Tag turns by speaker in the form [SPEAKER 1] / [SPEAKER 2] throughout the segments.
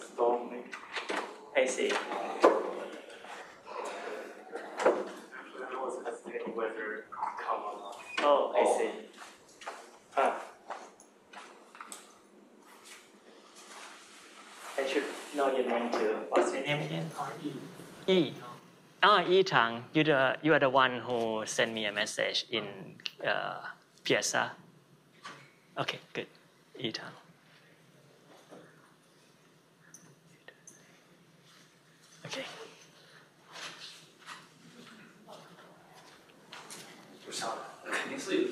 [SPEAKER 1] storming.
[SPEAKER 2] I see.
[SPEAKER 1] I was hesitating whether to come or not.
[SPEAKER 2] Oh, I
[SPEAKER 1] Oh.
[SPEAKER 2] see. Ah. I should know your name too. What's your name again? E. Ah, E Tang. You the you are the one who sent me a message in uh, Piazza. Okay, good. 不晓得那肯定是有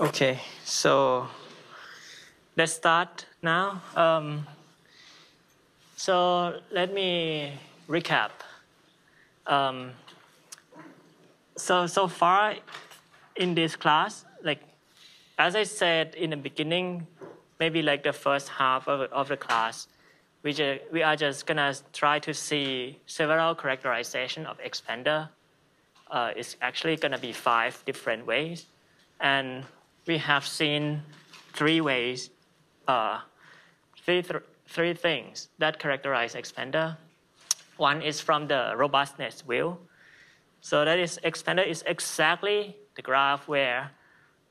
[SPEAKER 2] Okay, so let's start now. Um, so let me recap. Um, so so far in this class, like as I said in the beginning, maybe like the first half of, of the class, we, ju- we are just gonna try to see several characterization of expander. Uh, it's actually gonna be five different ways, and we have seen three ways, uh, three, th- three things that characterize expander. One is from the robustness view. So that is expander is exactly the graph where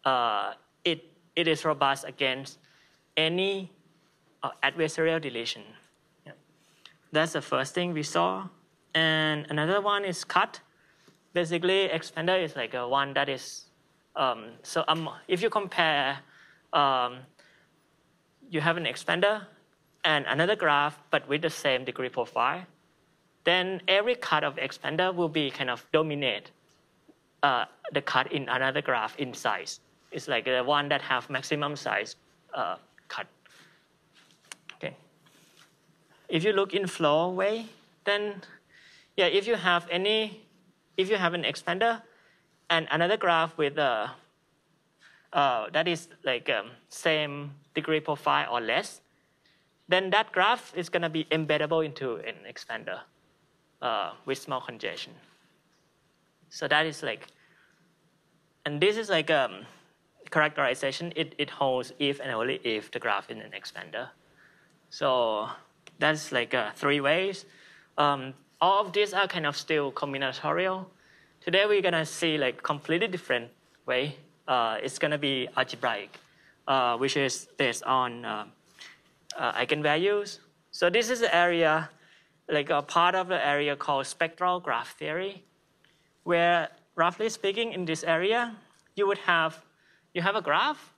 [SPEAKER 2] uh, it, it is robust against any uh, adversarial deletion. Yeah. That's the first thing we saw. And another one is cut. Basically, expander is like a one that is um, so um, if you compare, um, you have an expander and another graph, but with the same degree profile, then every cut of expander will be kind of dominate uh, the cut in another graph in size. It's like the one that have maximum size uh, cut. Okay. If you look in flow way, then yeah, if you have any, if you have an expander, and another graph with uh, uh, that is like um, same degree profile or less, then that graph is going to be embeddable into an expander uh, with small congestion. So that is like, and this is like um, characterization. It, it holds if and only if the graph is an expander. So that's like uh, three ways. Um, all of these are kind of still combinatorial. Today we're gonna see like completely different way. Uh, it's gonna be algebraic, uh, which is based on uh, uh, eigenvalues. So this is the area, like a part of the area called spectral graph theory, where roughly speaking in this area, you would have you have a graph,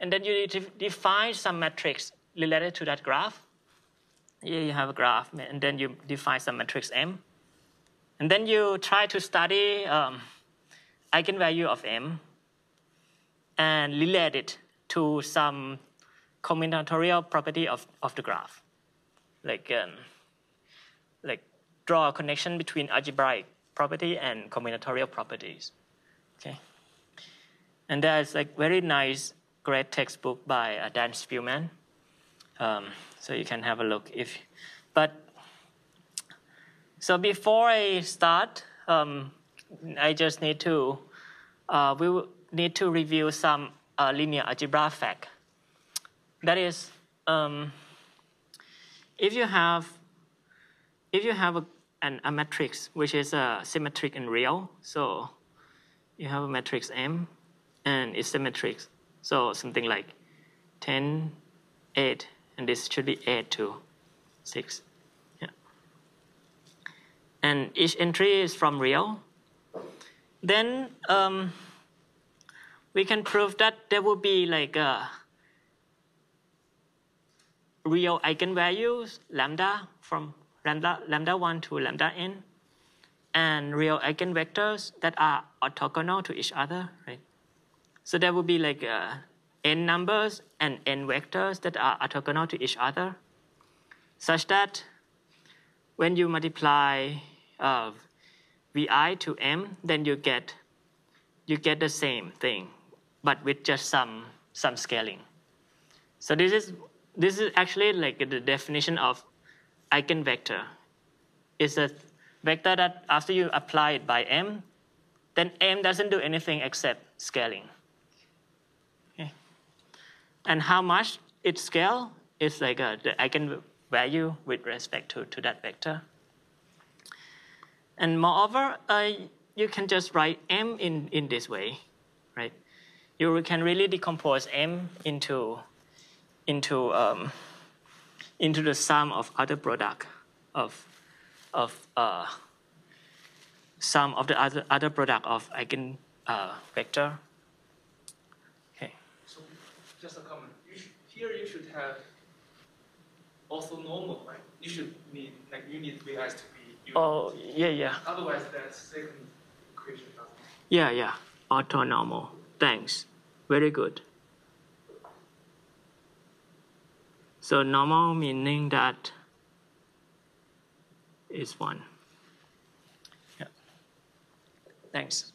[SPEAKER 2] and then you define some metrics related to that graph. Here you have a graph, and then you define some matrix M. And then you try to study um, eigenvalue of M and relate it to some combinatorial property of, of the graph. Like, um, like draw a connection between algebraic property and combinatorial properties. Okay. And there's like very nice, great textbook by uh, Dan Spielman. Um, so you can have a look if, but so before I start, um, I just need to, uh, we need to review some uh, linear algebra fact. That is, um, if you have, if you have a, an, a matrix which is uh, symmetric and real, so you have a matrix M and it's symmetric, so something like 10, 8, and this should be 8 to 6. Yeah. And each entry is from real. Then um, we can prove that there will be like a real eigenvalues lambda from lambda, lambda 1 to lambda n and real eigenvectors that are orthogonal to each other, right? So there will be like uh, n numbers and n vectors that are orthogonal to each other, such that when you multiply uh, vi to m, then you get you get the same thing, but with just some some scaling. So this is this is actually like the definition of eigenvector. is a vector that after you apply it by m, then m doesn't do anything except scaling. Okay. And how much it scale is like a, the eigenvalue with respect to, to that vector. And moreover, uh, you can just write m in, in this way, right? You can really decompose m into into um, into the sum of outer product of of uh, sum of the other outer product of eigen uh, vector. Okay.
[SPEAKER 1] So just a comment. You should, here you should have also normal, right? You should need like you need VIs to be unique.
[SPEAKER 2] Oh yeah yeah
[SPEAKER 1] Otherwise, that second equation doesn't.
[SPEAKER 2] yeah yeah orthonormal. Thanks. Very good. So normal meaning that is one. Yeah. Thanks.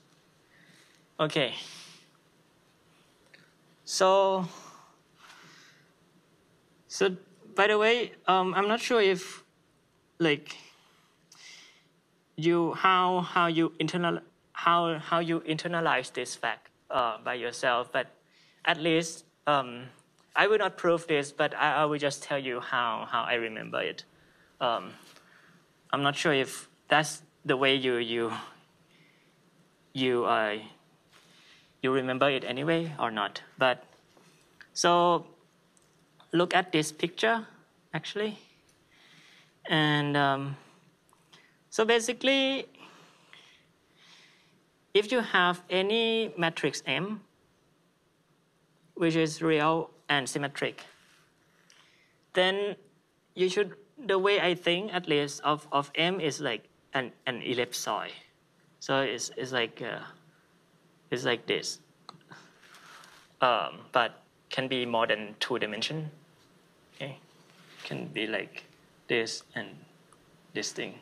[SPEAKER 2] Okay. So, so by the way, um, I'm not sure if, like, you how how you internal how how you internalize this fact uh, by yourself, but at least um, I will not prove this, but I, I, will just tell you how how I remember it. Um, I'm not sure if that's the way you you you uh, you remember it anyway or not. But so look at this picture actually, and um, so basically, if you have any matrix M, which is real and symmetric, then you should, the way I think at least of, of M is like an, an ellipsoid. So it's, it's like, uh, it's like this. Um, but can be more than two dimension. Okay, can be like this and this thing.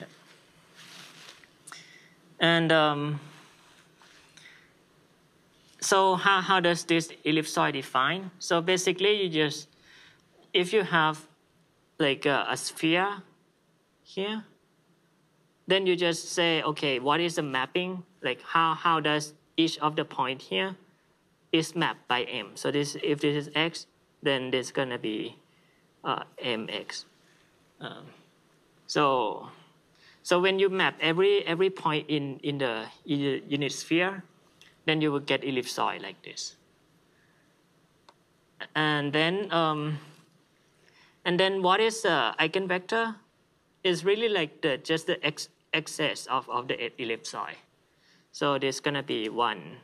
[SPEAKER 2] Yeah. And um, so how, how does this ellipsoid define? So basically you just, if you have like a, a sphere here, then you just say, okay, what is the mapping? Like how, how does each of the point here is mapped by m. So this, if this is x, then this is gonna be uh, mx. Um, so, so when you map every every point in in the unit sphere, then you will get ellipsoid like this. And then, um, and then what is the eigenvector? Is really like the just the x axes of, of the ellipsoid. So there's gonna be one,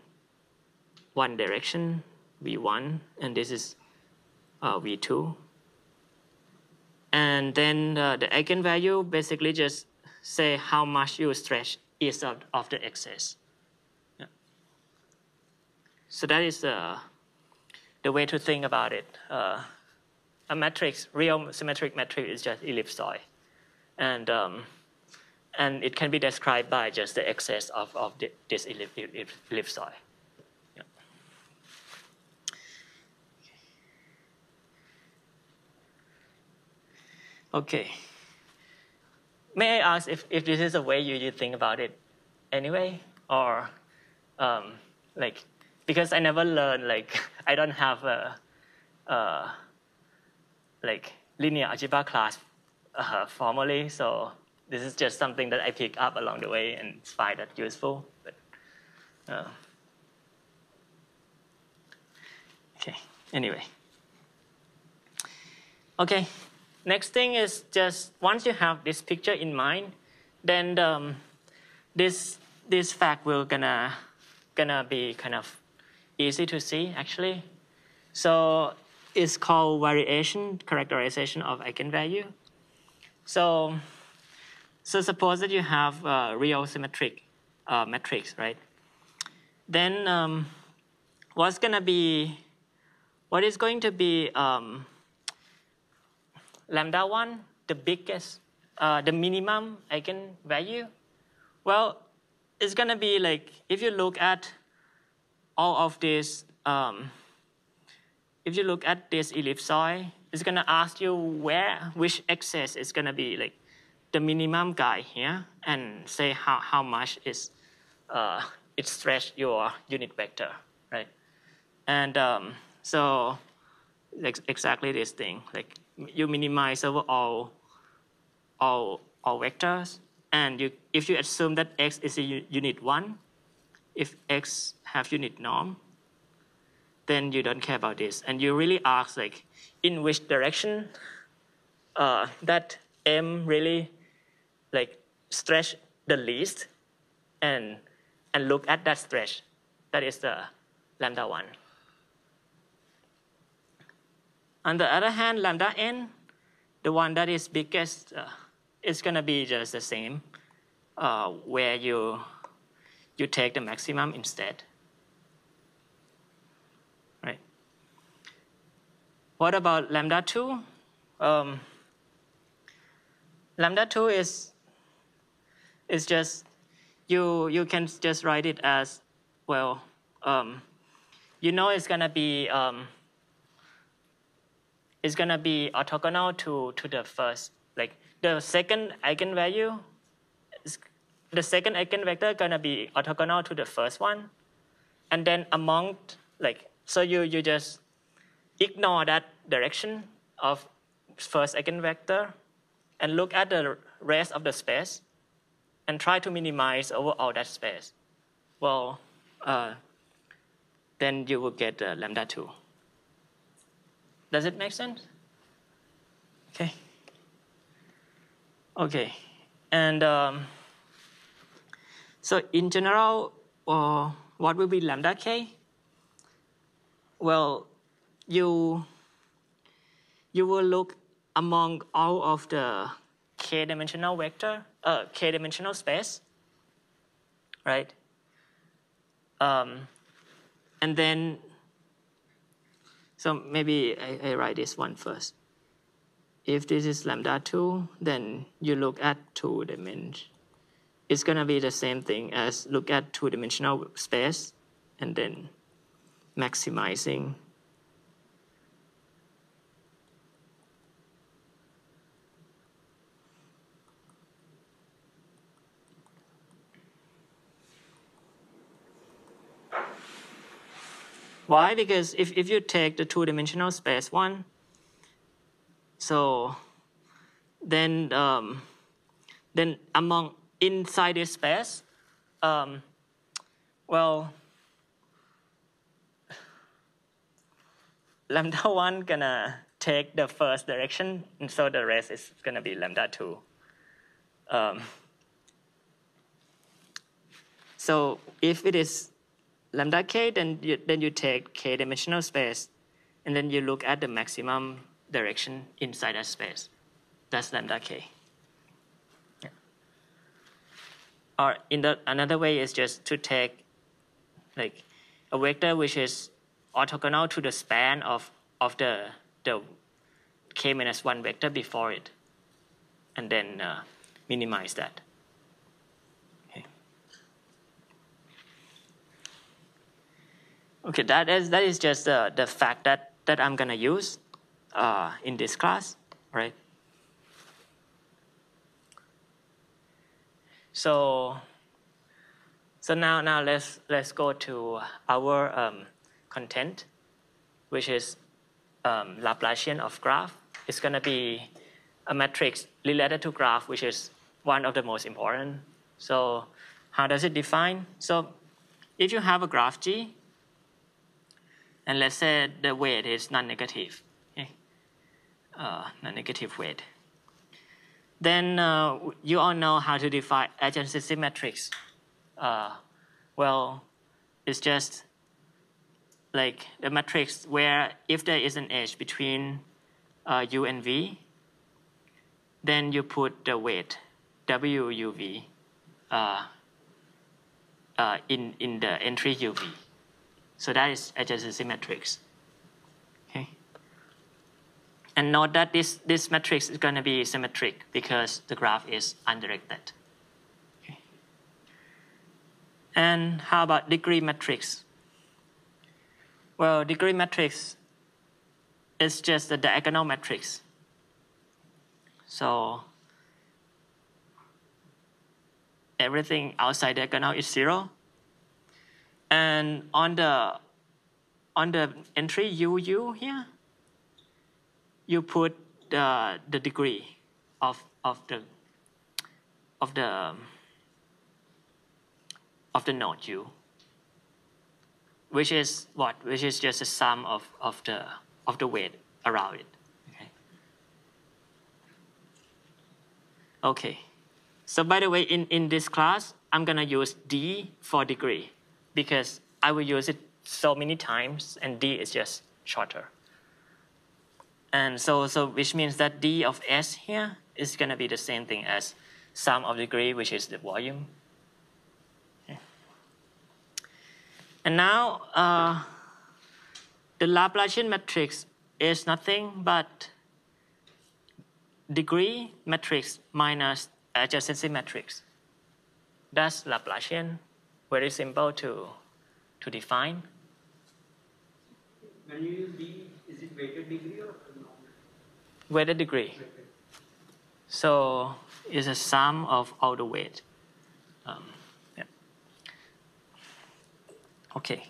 [SPEAKER 2] one direction, v1, and this is uh, v2. And then uh, the eigenvalue basically just say how much you stretch each of, of the axes. So that is uh, the way to think about it. Uh, a matrix, real symmetric matrix is just ellipsoid. And, um, and it can be described by just the axes of, of the, this ellipsoid. Yeah. Okay. May I ask if, if this is a way you, you think about it anyway? Or um, like, because I never learned, like, I don't have a, a like linear algebra class uh, formally, so this is just something that I pick up along the way and find that useful. But, uh, okay, anyway. Okay, next thing is just once you have this picture in mind, then um, this this fact will gonna gonna be kind of easy to see actually. So it's called variation characterization of eigenvalue. So, so suppose that you have a real symmetric uh, matrix, right? Then um, what's gonna be, what is going to be um, lambda one, the biggest, uh, the minimum eigenvalue? Well, it's gonna be like, if you look at all of this, um, if you look at this ellipsoid, it's gonna ask you where, which axis is gonna be like the minimum guy here, and say how, how much is uh, it stretch your unit vector, right? And um, so like exactly this thing, like you minimize over all, all, all vectors, and you, if you assume that x is a unit one, if x have unit norm, then you don't care about this. And you really ask like, in which direction uh, that M really like stretch the least and, and look at that stretch. That is the lambda one. On the other hand, lambda n, the one that is biggest, uh, is gonna be just the same, uh, where you, you take the maximum instead. Right. What about lambda 2? Um, lambda 2 is, is just, you, you can just write it as, well, um, you know it's going to be, um, it's going to be orthogonal to, to the first, like the second eigenvalue, is, the second eigenvector going to be orthogonal to the first one. And then among, like, so you, you just ignore that direction of first eigenvector and look at the rest of the space and try to minimize over all that space. Well, uh, then you will get uh, lambda 2. Does it make sense? Okay. Okay. And um, so in general, uh, what will be lambda k? Well, you, you will look among all of the k-dimensional vector, uh, k-dimensional space, right? Um, and then, so maybe I, I write this one first. If this is lambda 2, then you look at two dimensions. It's going to be the same thing as look at two-dimensional space and then maximizing Why? Because if, if you take the two-dimensional space one, so then um, then among inside this space, um, well, lambda one gonna take the first direction, and so the rest is gonna be lambda two. Um, so if it is lambda k, then you, then you take k dimensional space, and then you look at the maximum direction inside that space. That's lambda k. Yeah. Or in the another way is just to take like a vector which is orthogonal to the span of of the the k minus one vector before it, and then uh, minimize that. Okay, that is that is just uh, the fact that that I'm gonna use uh, in this class, right? So, so now now let's let's go to our um, content, which is um, Laplacian of graph. It's gonna be a matrix related to graph, which is one of the most important. So, how does it define? So, if you have a graph G, and let's say the weight is non-negative, okay? uh, non-negative weight. Then uh, you all know how to define adjacency matrix. Uh, well, it's just like the matrix where if there is an edge between uh, u and v, then you put the weight w u v uh, uh, in in the entry u v. So that is adjacency matrix. And note that this, this matrix is going to be symmetric because the graph is undirected. Okay. And how about degree matrix? Well, degree matrix is just a diagonal matrix. So everything outside diagonal is zero and on the on the entry UU here, you put the, the degree of, of the of the of the node U, which is what? Which is just a sum of, of the of the weight around it. Okay. Okay. So by the way, in, in this class, I'm gonna use D for degree because I will use it so many times and D is just shorter. And so, so which means that D of S here is going to be the same thing as sum of degree, which is the volume. Okay. And now uh, the Laplacian matrix is nothing but degree matrix minus adjacency matrix. That's Laplacian very simple to, to define.
[SPEAKER 1] When you use D, is it weighted degree or?
[SPEAKER 2] Weighted degree. So it's a sum of all the weight. Um, yeah. Okay.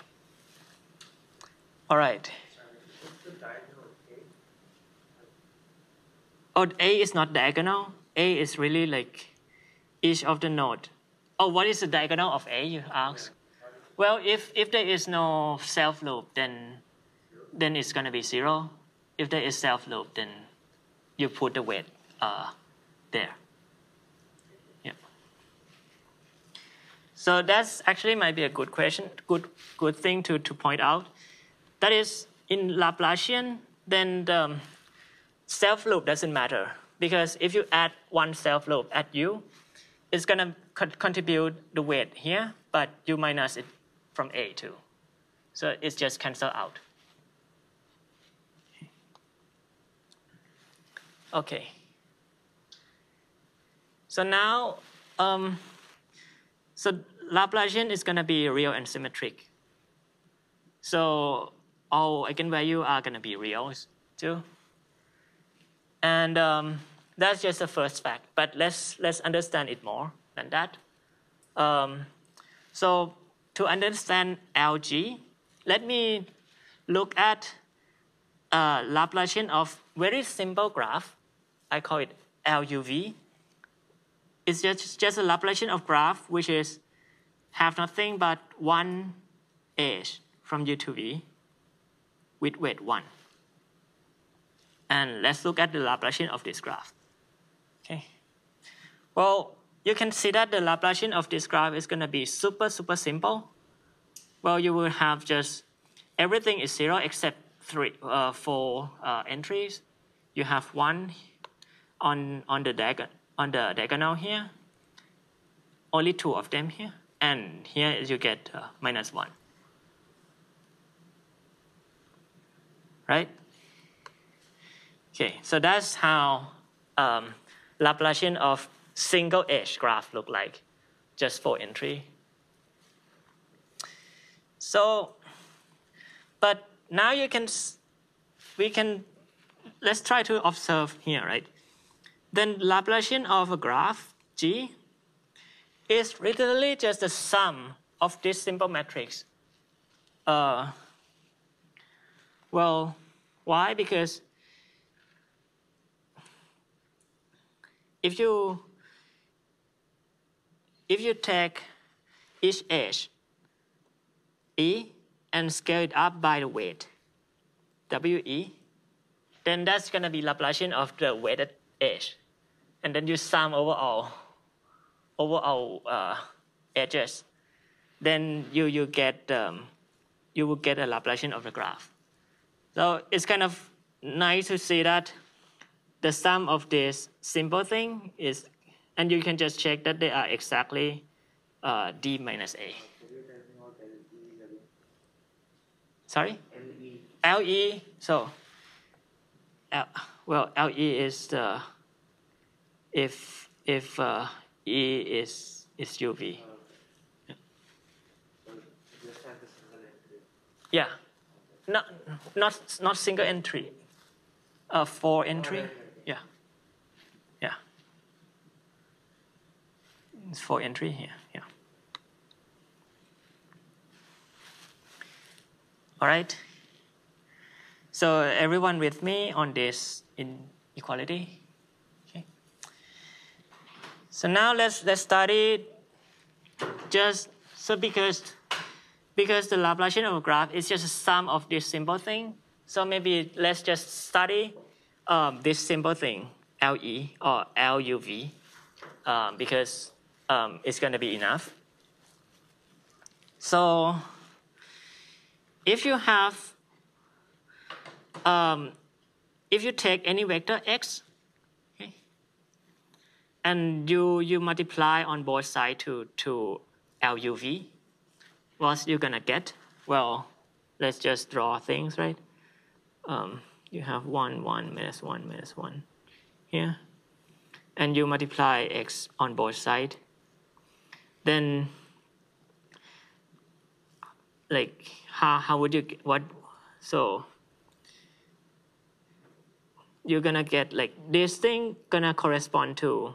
[SPEAKER 2] All right. Oh, A is not diagonal. A is really like each of the node Oh, what is the diagonal of A, you ask? Well, if, if there is no self loop, then, then it's going to be zero. If there is self loop, then you put the weight uh, there. Yeah. So that's actually might be a good question, good, good thing to, to point out. That is, in Laplacian, then the self loop doesn't matter because if you add one self loop at u, it's going to contribute the weight here, but you minus it from A too. So it's just cancel out. Okay. So now, um, so Laplacian is going to be real and symmetric. So all eigenvalue are going to be real too. And um, that's just the first fact, but let's, let's understand it more than that. Um, so to understand LG, let me look at a Laplacian of very simple graph. I call it LUV. It's just, just a Laplacian of graph which is have nothing but one edge from U to V with weight 1. And let's look at the Laplacian of this graph. Okay. Well, you can see that the Laplacian of this graph is going to be super, super simple. well, you will have just everything is zero except three, uh, four uh, entries. You have one on on the diagonal on the diagonal here. Only two of them here, and here you get uh, minus one. Right? Okay, so that's how um, Laplacian of single edge graph look like, just for entry. So, but now you can, we can, let's try to observe here, right? Then Laplacian of a graph, G, is literally just the sum of this simple matrix. Uh, well, why? Because if you if you take each edge E and scale it up by the weight WE, then that's going to be Laplacian of the weighted edge. And then you sum over all, over all uh, edges. Then you, you get, um, you will get a Laplacian of the graph. So it's kind of nice to see that the sum of this simple thing is, and you can just check that they are exactly uh, D minus A. Sorry? LE, so, L, well, LE is the, if, if uh, E is, is UV. Yeah, not, not, not single entry, uh, four entry. Yeah, yeah. It's four entry here, yeah. All right. So everyone with me on this inequality? Okay. So now let's let's study just so because because the Laplacian of a graph is just a sum of this simple thing. So maybe let's just study um, this simple thing, LE or LUV, um, because um, it's going to be enough. So if you have, um, if you take any vector x, okay, and you, you multiply on both sides to, to LUV, what you're gonna get? Well, let's just draw things, right? Um, you have 1, 1, minus 1, minus 1 here. And you multiply x on both sides. Then, like, how, how would you, what, so you're gonna get like this thing gonna correspond to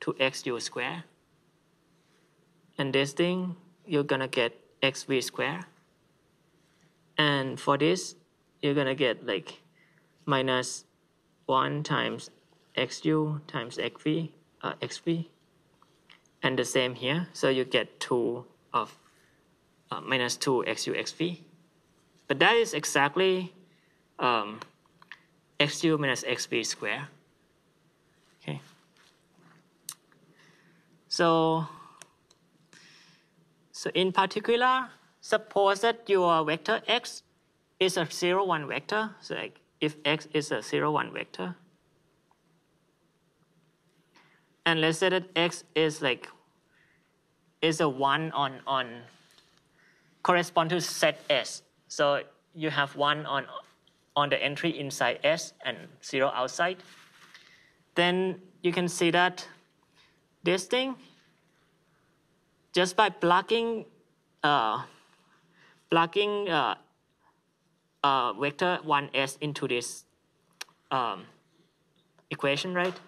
[SPEAKER 2] to xu square. And this thing you're gonna get xv square. And for this you're gonna get like minus 1 times xu times xv uh, xv and the same here so you get 2 of uh, minus 2 xu xv. But that is exactly um, xu minus xb square. Okay. So, so in particular, suppose that your vector x is a 0, 1 vector. So like if x is a 0, 1 vector, and let's say that x is like is a 1 on, on correspond to set S. So you have one on, on the entry inside S and zero outside. Then you can see that this thing, just by plugging, uh, plugging uh, uh, vector 1s into this um, equation, right?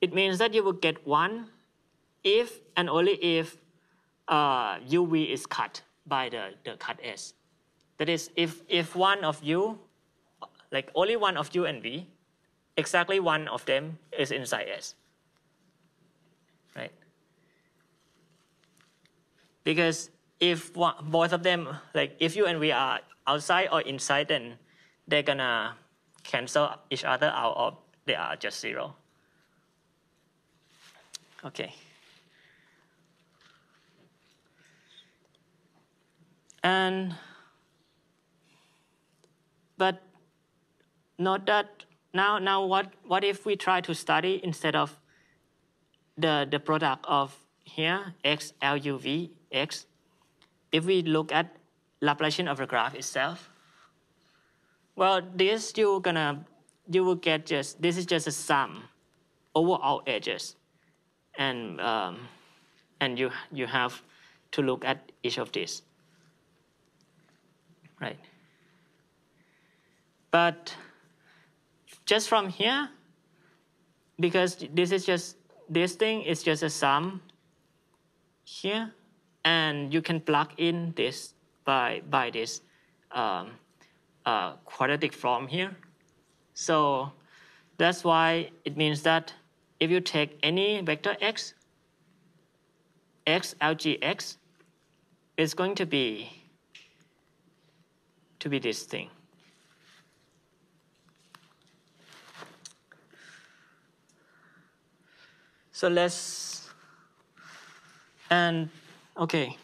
[SPEAKER 2] It means that you will get 1 if and only if uh, UV is cut by the, the cut S. That is, if, if one of you, like only one of you and V, exactly one of them is inside S. Right? Because if one, both of them, like if you and we are outside or inside, then they're gonna cancel each other out or they are just zero. Okay. And but note that now now what what if we try to study instead of the the product of here x l u v x? If we look at Laplacian of the graph itself well this you're gonna you will get just this is just a sum over all edges. And um, and you you have to look at each of these. Right but just from here because this is just this thing is just a sum here and you can plug in this by by this um, uh, quadratic form here so that's why it means that if you take any vector x, x lgx is going to be to be this thing. So let's and okay,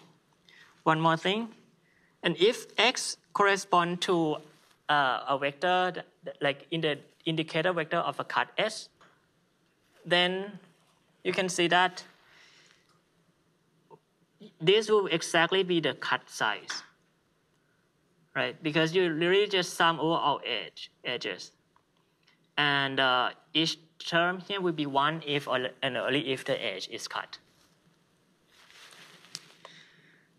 [SPEAKER 2] one more thing. And if x correspond to uh, a vector that, like in the indicator vector of a cut S, then you can see that this will exactly be the cut size, right? Because you really just sum over all edge, edges. And uh, each term here will be one if or, and only if the edge is cut.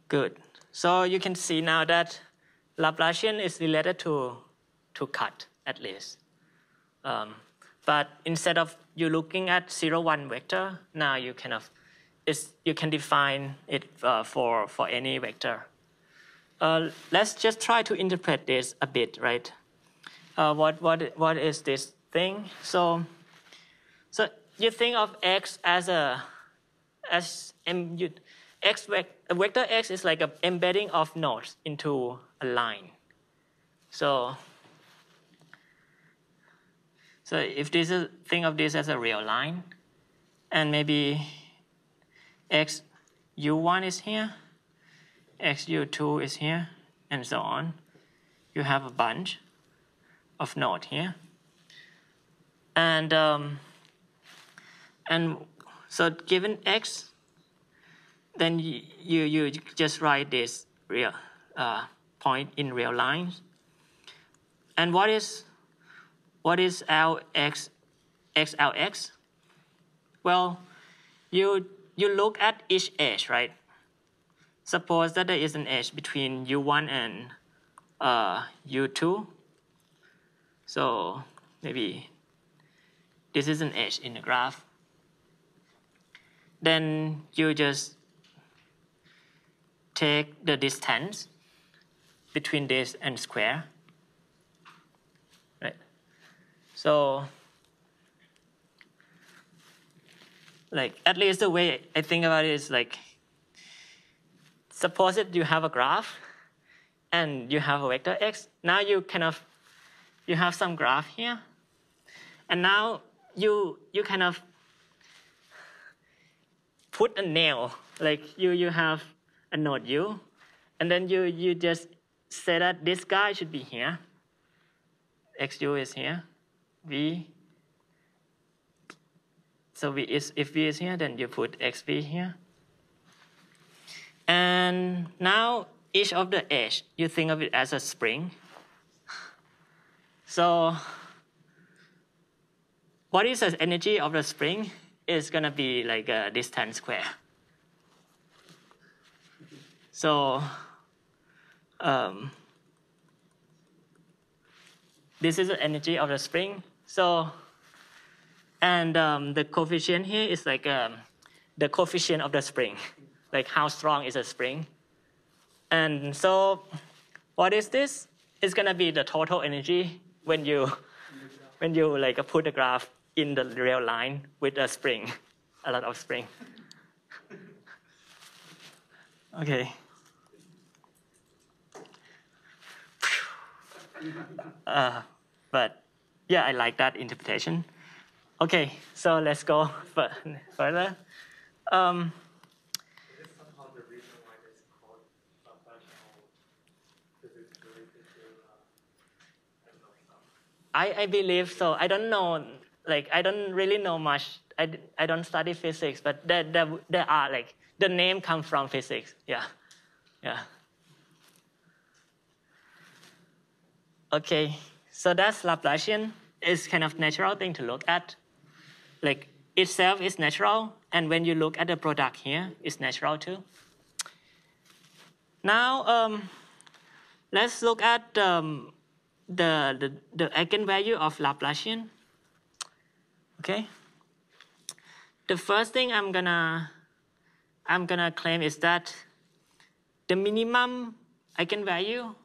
[SPEAKER 2] Good. So you can see now that Laplacian is related to, to cut at least. Um, but instead of you looking at zero one vector, now you kind of you can define it uh, for for any vector. Uh, let's just try to interpret this a bit, right? Uh, what what what is this thing? So so you think of x as a as m you, x vector x is like an embedding of nodes into a line. So so if this is, think of this as a real line, and maybe x u1 is here, x u2 is here, and so on. You have a bunch of nodes here. And, um, and so given x, then you, you, just write this real uh, point in real lines. And what is what is Lx, XLX? Well, you, you look at each edge, right? Suppose that there is an edge between U1 and uh, U2. So maybe this is an edge in the graph. Then you just take the distance between this and square Right? So, like, at least the way I think about it is like, suppose that you have a graph and you have a vector x. Now you kind of, you have some graph here. And now you, you kind of put a nail, like you, you have a node u, and then you, you just say that this guy should be here, xu is here, v. So v is, if v is here, then you put xv here. And now each of the edge, you think of it as a spring. So what is the energy of the spring? Is gonna be like this distance square. So um, this is the energy of the spring. So, and um, the coefficient here is like um, the coefficient of the spring, like how strong is a spring. And so, what is this? It's gonna be the total energy when you, when you like put the graph in the real line with a spring, a lot of spring. Okay. Uh, but yeah, I like that interpretation. Okay, so let's go further. Um, I, I believe so. I don't know, like, I don't really know much. I, I don't study physics, but there, there, there are, like, the name come from physics. Yeah. Yeah. Okay, so that's Laplacian. It's kind of natural thing to look at. Like, itself is natural, and when you look at the product here, it's natural too. Now, um, let's look at um, the, the, the eigenvalue of Laplacian. Okay. The first thing I'm gonna I'm gonna claim is that the minimum eigenvalue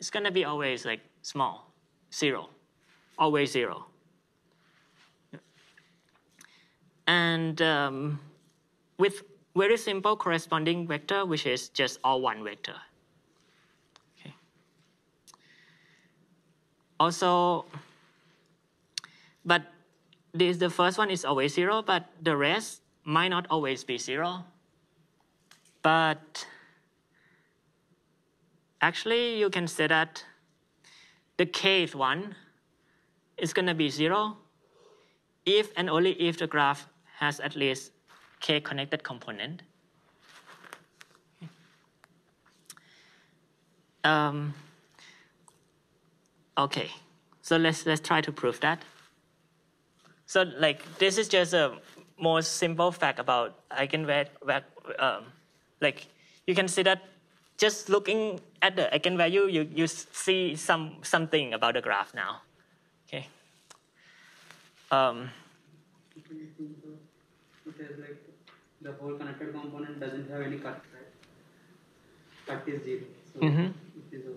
[SPEAKER 2] is gonna be always like small, zero, always zero. And um, with very simple corresponding vector, which is just all one vector. Okay. Also, but this the first one is always zero, but the rest might not always be zero. But actually, you can say that the kth one is going to be zero if and only if the graph has at least k connected component. Um, okay, so let's let's try to prove that. So like this is just a more simple fact about eigenvalue. Um, like you can see that just looking at the eigenvalue, you, you see some something about the graph now. Okay. Um,
[SPEAKER 3] It is like the whole connected component doesn't have any cut, right? Cut is zero. So
[SPEAKER 2] Mhm.
[SPEAKER 3] it is a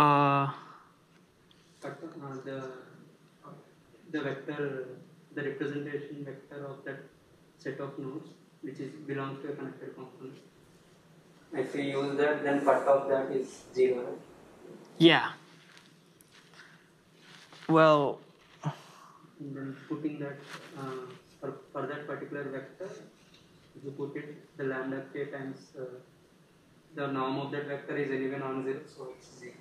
[SPEAKER 2] uh,
[SPEAKER 3] cut, uh, the the vector, the representation vector of that set of nodes, which is belongs to a connected component. If we use that, then cut of that is zero, right?
[SPEAKER 2] yeah. Well,
[SPEAKER 3] And then putting that uh, for, for that particular vector, if you put it the lambda k times uh, the norm of that vector is anyway non-zero, so it's zero.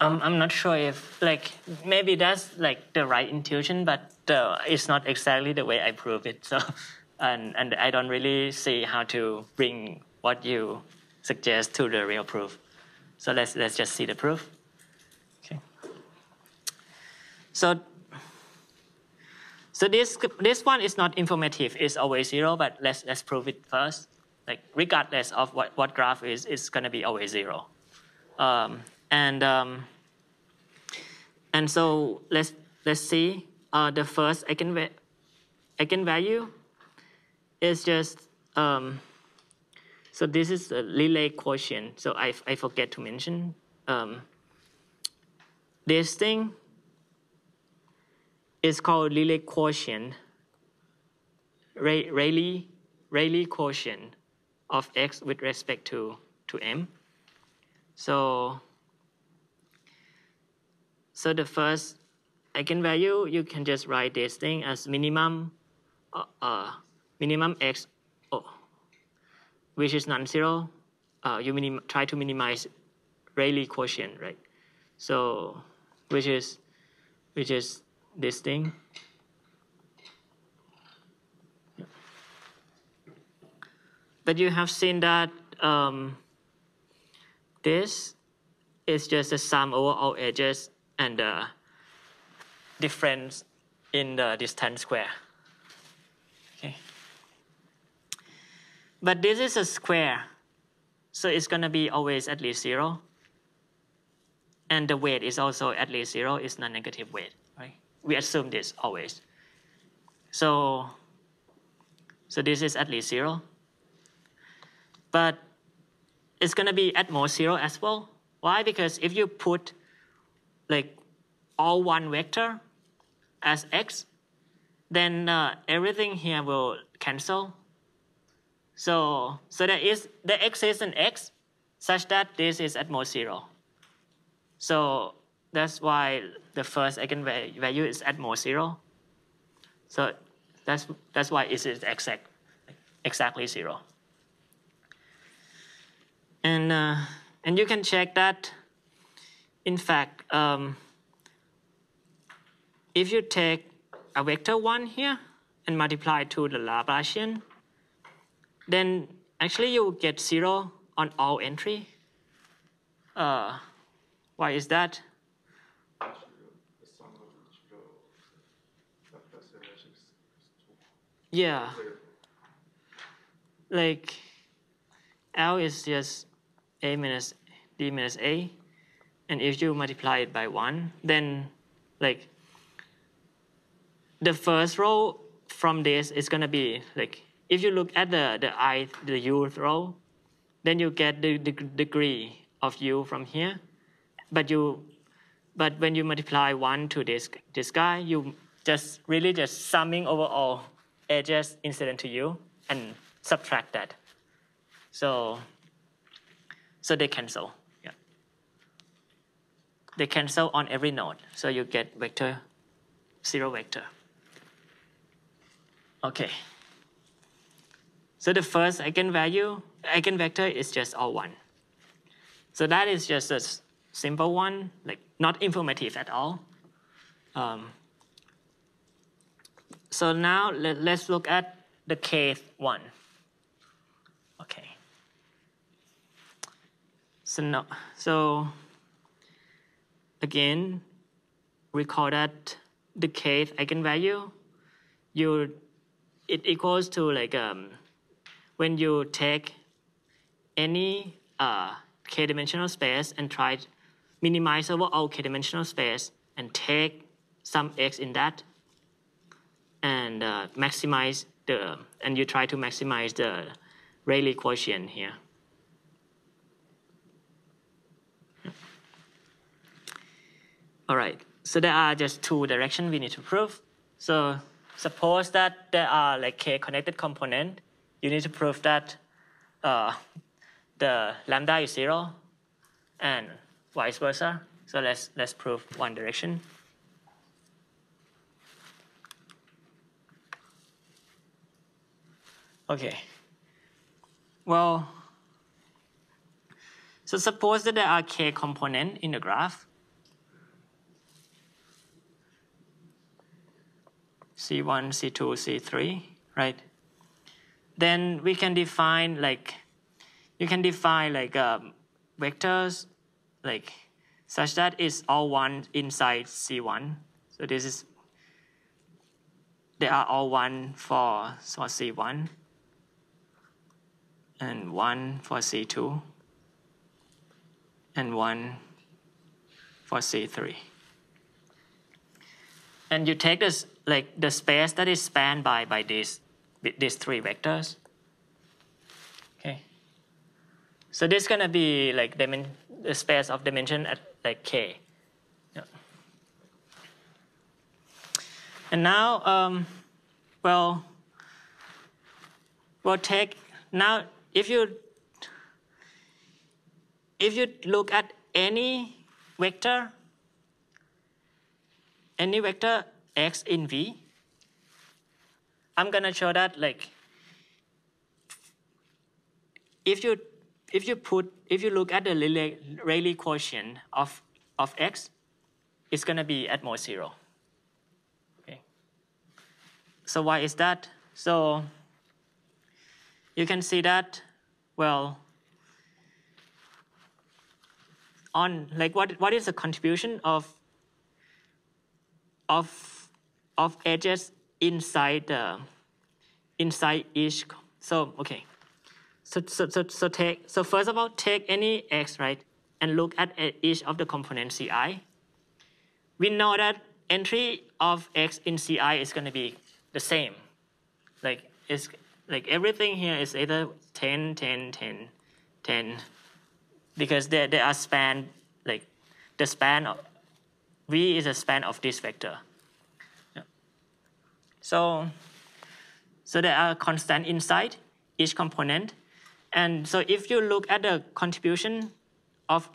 [SPEAKER 2] I'm, I'm not sure if like maybe that's like the right intuition, but uh, it's not exactly the way I prove it. So, and and I don't really see how to bring what you suggest to the real proof. So let's let's just see the proof. Okay. So. So this this one is not informative. It's always zero, but let's let's prove it first. Like regardless of what, what graph is, it's gonna be always zero. Um, and um, and so let's let's see. Uh, the first eigenva- eigenvalue is just um, so this is a Rayleigh quotient. So I I forget to mention um, this thing is called Rayleigh quotient. Ray, Rayleigh Rayleigh quotient of x with respect to to m. So, so the first eigenvalue, you can just write this thing as minimum, uh, uh, minimum x, oh, which is non-zero. Uh, you try to minimize Rayleigh quotient, right? So, which is, which is this thing. But you have seen that um, this is just the sum over all edges and the difference in the distance square. Okay. But this is a square, so it's gonna be always at least zero. And the weight is also at least zero, it's non-negative weight, right? We assume this always. So, so this is at least zero. But it's gonna be at most zero as well. Why? Because if you put like all one vector as x, then uh, everything here will cancel. So, so there is the x is an x such that this is at most zero. So that's why the first eigenvalue is at most zero. So that's that's why it is exact exactly zero. And, uh, and you can check that, in fact, um, if you take a vector 1 here and multiply it to the Laplacian, then actually you get 0 on all entry. Uh, why is that? Yeah. Like L is just A minus D minus A. And if you multiply it by one, then like the first row from this is gonna be like if you look at the the i the u row, then you get the, the degree of u from here, but you but when you multiply one to this this guy, you just really just summing over all edges incident to you and subtract that. So so they cancel. They cancel on every node. So you get vector zero vector. Okay. So the first eigenvalue, eigenvector is just all one. So that is just a simple one, like not informative at all. Um, so now let, let's look at the case one. Okay. So no, so again, recall that the kth eigenvalue, you it equals to like um, when you take any uh, k-dimensional space and try to minimize over all k-dimensional space and take some x in that and uh, maximize the and you try to maximize the Rayleigh quotient here. All right, so there are just two directions we need to prove. So suppose that there are like k-connected component, you need to prove that uh, the lambda is zero and vice versa. So let's, let's prove one direction. Okay. Well, so suppose that there are k component in the graph. C1, C2, C3, right? Then we can define like, you can define like um, vectors like such that it's all one inside C1. So this is, they are all one for, for C1 and one for C2 and one for C3. And you take this like the space that is spanned by by these these three vectors. Okay. So this is gonna be like the space of dimension at like k. Yeah. And now, um, well, we'll take now if you if you look at any vector any vector x in v i'm going to show that like if you if you put if you look at the Rayleigh quotient of of x it's going to be at most zero. Okay. So why is that? So you can see that well on like what what is the contribution of of of edges inside the inside each so okay. So so so, so take so first of all take any x right and look at each of the components ci we know that entry of x in ci is going to be the same. Like it's like everything here is either 10, 10, 10, 10, because they, they are span, like the span of, V is a span of this vector. So, so there are constant inside each component. And so if you look at the contribution of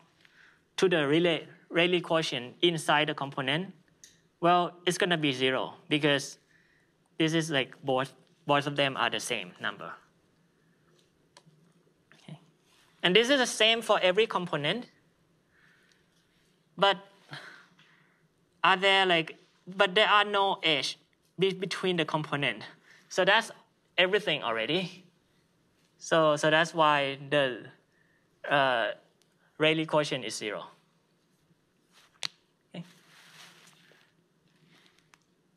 [SPEAKER 2] to the Rayleigh, Rayleigh quotient inside the component, well, it's going to be zero because this is like both both of them are the same number. Okay. And this is the same for every component. But are there like, but there are no edge be between the component. So that's everything already. So, so that's why the uh, Rayleigh quotient is zero. Okay.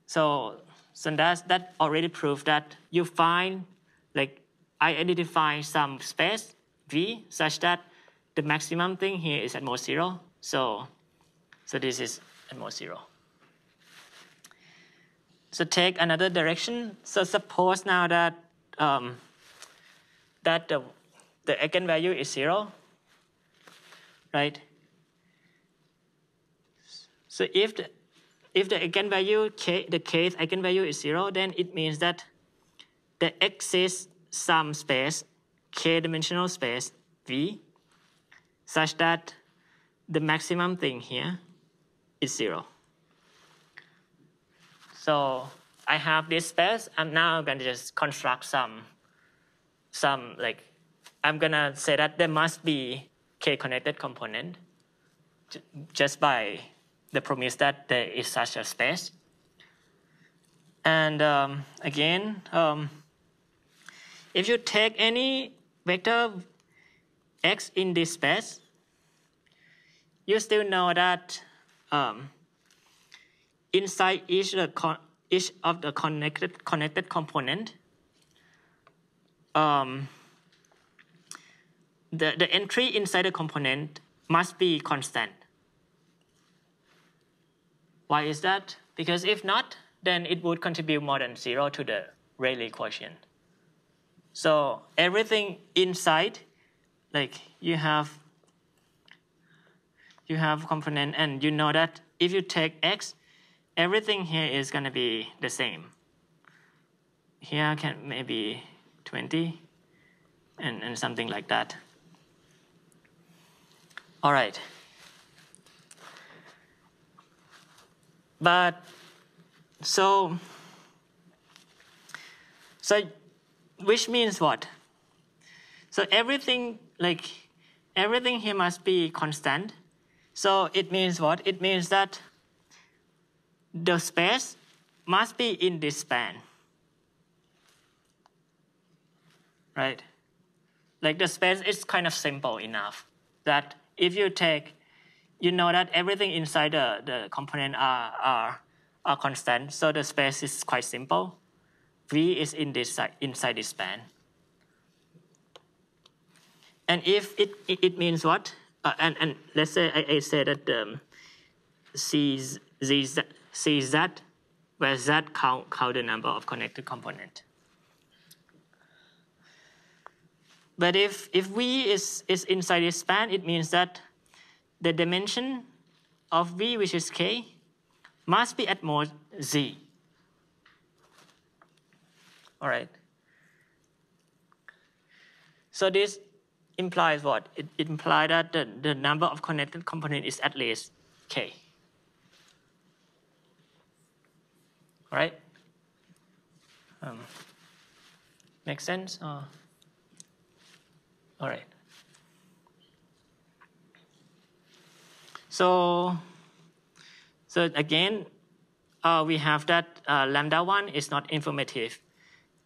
[SPEAKER 2] So, so that's, that already proved that you find, like, I identify some space V such that the maximum thing here is at most zero. So, so this is at most zero. So take another direction. So suppose now that um, that the, the eigenvalue is zero, right? So if the, if the eigenvalue, k, the kth eigenvalue is zero, then it means that there exists some space, k-dimensional space, V, such that the maximum thing here is zero. So I have this space. I'm now going to just construct some, some like, I'm going to say that there must be k-connected component just by the promise that there is such a space. And um, again, um, if you take any vector x in this space, you still know that um, inside each, each of the connected, connected component, um, the, the entry inside the component must be constant. Why is that? Because if not, then it would contribute more than zero to the Rayleigh quotient. So everything inside, like you have, you have component and you know that if you take x, everything here is going to be the same. Here can maybe 20 and, and something like that. All right. But so, so which means what? So everything like everything here must be constant. So it means what? It means that the space must be in this span. Right? Like the space is kind of simple enough that if you take, you know that everything inside the, the component are, are, are constant, so the space is quite simple. V is in this inside this span. And if it, it, means what? Uh, and, and let's say I, I say that um, C, Z, C Z, where Z count, count the number of connected component. But if, if V is, is inside this span, it means that the dimension of V, which is K, must be at most Z. All right. So this implies what? It, it implies that the, the number of connected component is at least K. All right? Um, make sense? Uh, all right. So, so again, uh, we have that uh, lambda 1 is not informative.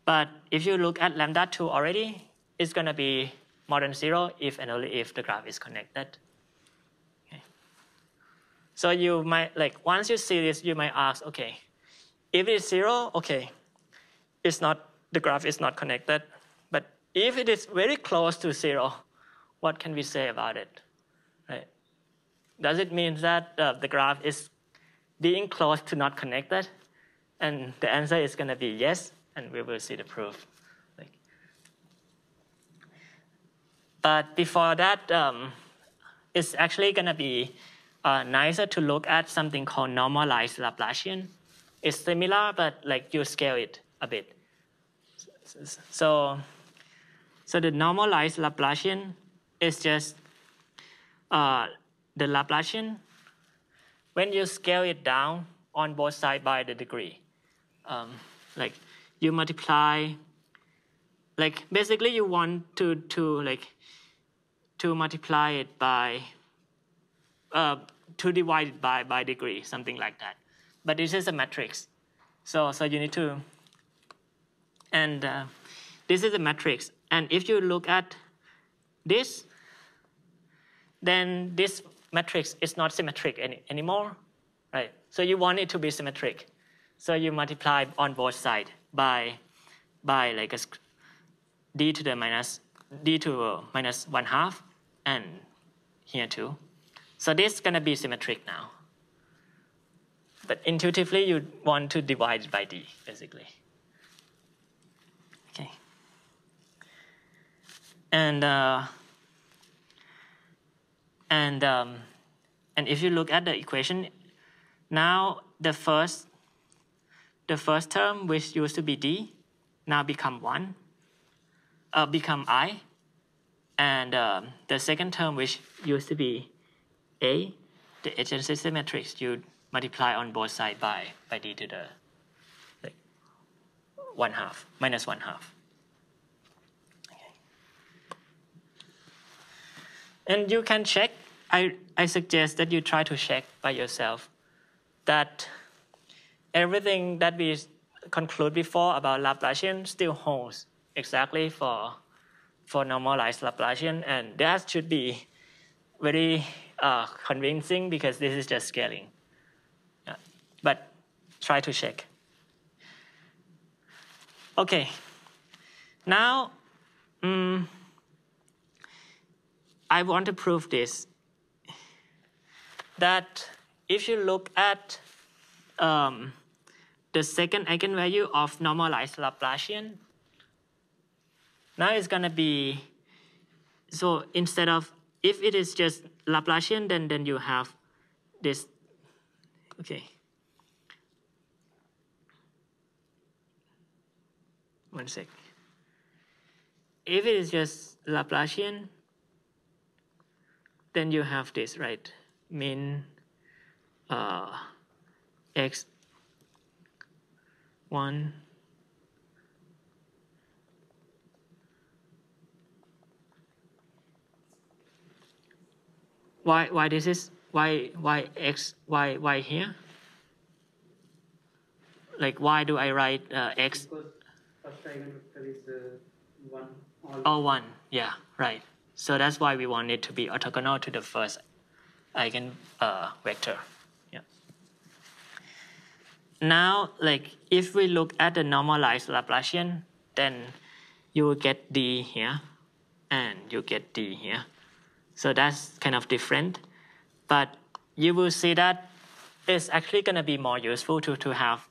[SPEAKER 2] But if you look at lambda 2 already, it's going to be more than 0 if and only if the graph is connected. Okay. So you might, like, once you see this, you might ask, okay, if it's 0, okay, it's not, the graph is not connected. But if it is very close to 0, what can we say about it? Right? Does it mean that uh, the graph is being close to not connected? And the answer is going to be yes and we will see the proof. But before that, um, it's actually going to be uh, nicer to look at something called normalized Laplacian. It's similar, but like you scale it a bit. So, so the normalized Laplacian is just uh, the Laplacian when you scale it down on both sides by the degree. Um, like you multiply like basically you want to to like to multiply it by, uh, to divide it by, by degree, something like that. But this is a matrix. So, so you need to, and uh, this is a matrix. And if you look at this, then this matrix is not symmetric any, anymore, right? So you want it to be symmetric. So you multiply on both sides by, by like a d to the minus, d to uh, minus one half, and here too. So this is gonna be symmetric now. But intuitively, you want to divide by d, basically. Okay. And uh, and um, and if you look at the equation, now the first the first term which used to be d now become one, uh, become i, and um, the second term which used to be a, the adjacency matrix you multiply on both sides by by d to the like one half minus one half. And you can check, I, I suggest that you try to check by yourself that everything that we conclude before about Laplacian still holds exactly for, for normalized Laplacian, and that should be very uh, convincing because this is just scaling. But try to check. Okay, now, um, I want to prove this that if you look at um, the second eigenvalue of normalized Laplacian, now it's going to be, so instead of, if it is just Laplacian, then, then you have this, okay. One sec. If it is just Laplacian, then you have this, right? Min uh, x 1 why why this is why why x why why here like why do I write uh, x
[SPEAKER 3] Because first eigenvector is uh, 1 all.
[SPEAKER 2] oh one yeah right so that's why we want it to be orthogonal to the first eigen uh, vector. Yeah. Now, like if we look at the normalized Laplacian, then you will get D here, and you get D here. So that's kind of different, but you will see that it's actually going to be more useful to, to have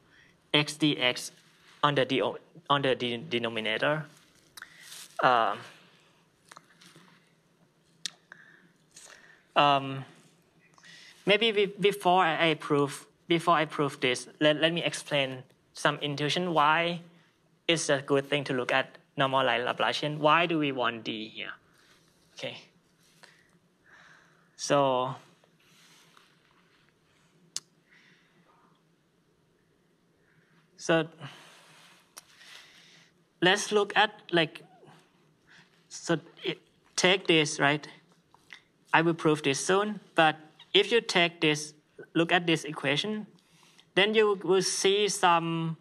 [SPEAKER 2] x dx on the, on the denominator. Um, um, maybe we, before I, prove before I prove this, let, let me explain some intuition why it's a good thing to look at normalized Laplacian. Why do we want D here? Okay. So so let's look at like so it, take this right I will prove this soon, but if you take this, look at this equation, then you will see some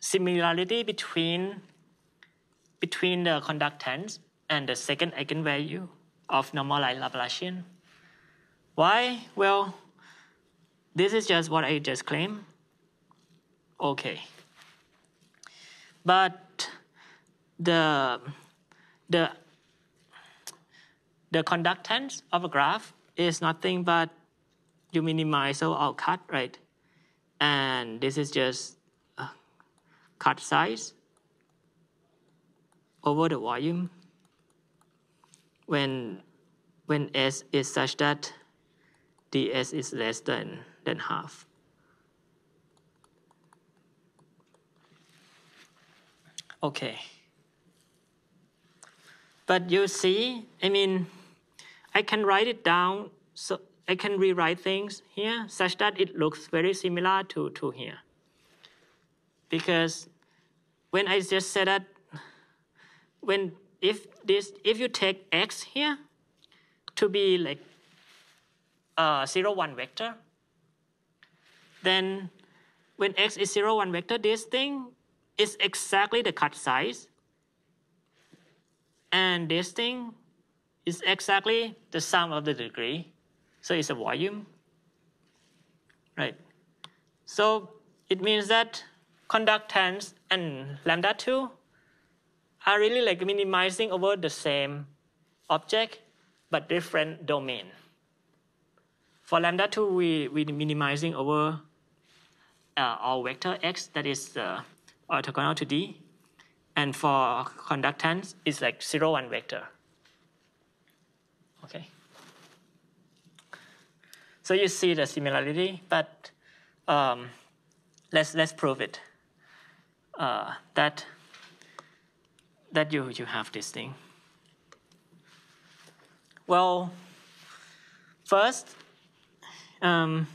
[SPEAKER 2] similarity between, between the conductance and the second eigenvalue of normalized Laplacian. Why? Well, this is just what I just claimed. Okay. But the, the the conductance of a graph is nothing but you minimize so I'll cut, right? And this is just uh, cut size over the volume when when S is such that ds is less than, than half. Okay. But you see, I mean, I can write it down, so I can rewrite things here such that it looks very similar to, to here. Because when I just said that, when if this if you take x here, to be like uh, 0, 1 vector, then when x is zero one vector, this thing is exactly the cut size. And this thing is exactly the sum of the degree. So it's a volume, right? So it means that conductance and lambda 2 are really like minimizing over the same object but different domain. For lambda 2, we, we minimizing over uh, all vector x that is uh, orthogonal to D. And for conductance, it's like 0, 1 vector. Okay. So you see the similarity, but um, let's, let's prove it. Uh, that that you, you have this thing. Well, first, um,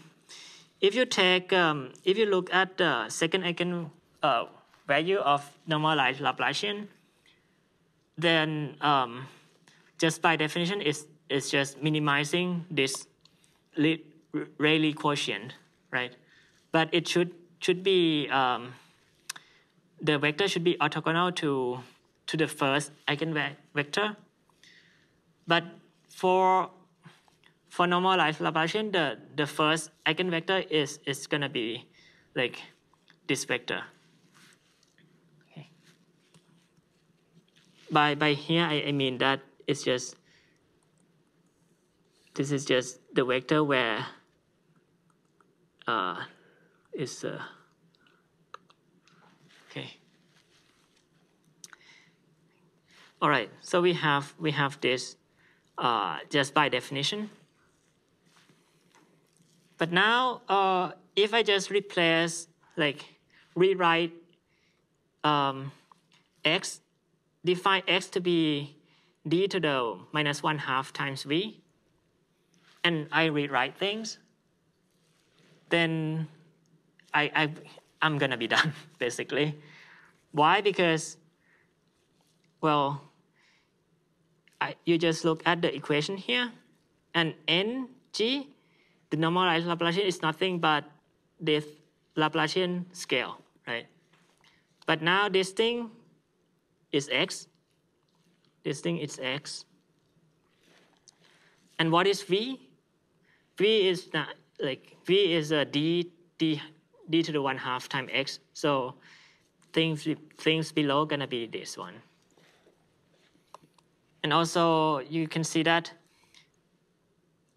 [SPEAKER 2] if you take, um, if you look at the second eigen uh, value of normalized Laplacian, then um, just by definition, it's, it's just minimizing this Rayleigh quotient, right? But it should should be um, the vector should be orthogonal to to the first eigenvector. Vector. But for for normalized Laplacian, the, the first eigenvector is, is to be like this vector. By, by here, I, I mean that it's just, this is just the vector where uh, is, uh, okay. All right, so we have, we have this uh, just by definition. But now, uh, if I just replace, like rewrite um, x, define x to be d to the minus 1 half times v, and I rewrite things, then I, I, I'm gonna be done, basically. Why? Because, well, I, you just look at the equation here, and ng, the normalized Laplacian is nothing but this Laplacian scale, right? But now this thing is x, this thing is x. And what is v? v is not like v is a d d d to the one half times x. So things things below gonna be this one. And also you can see that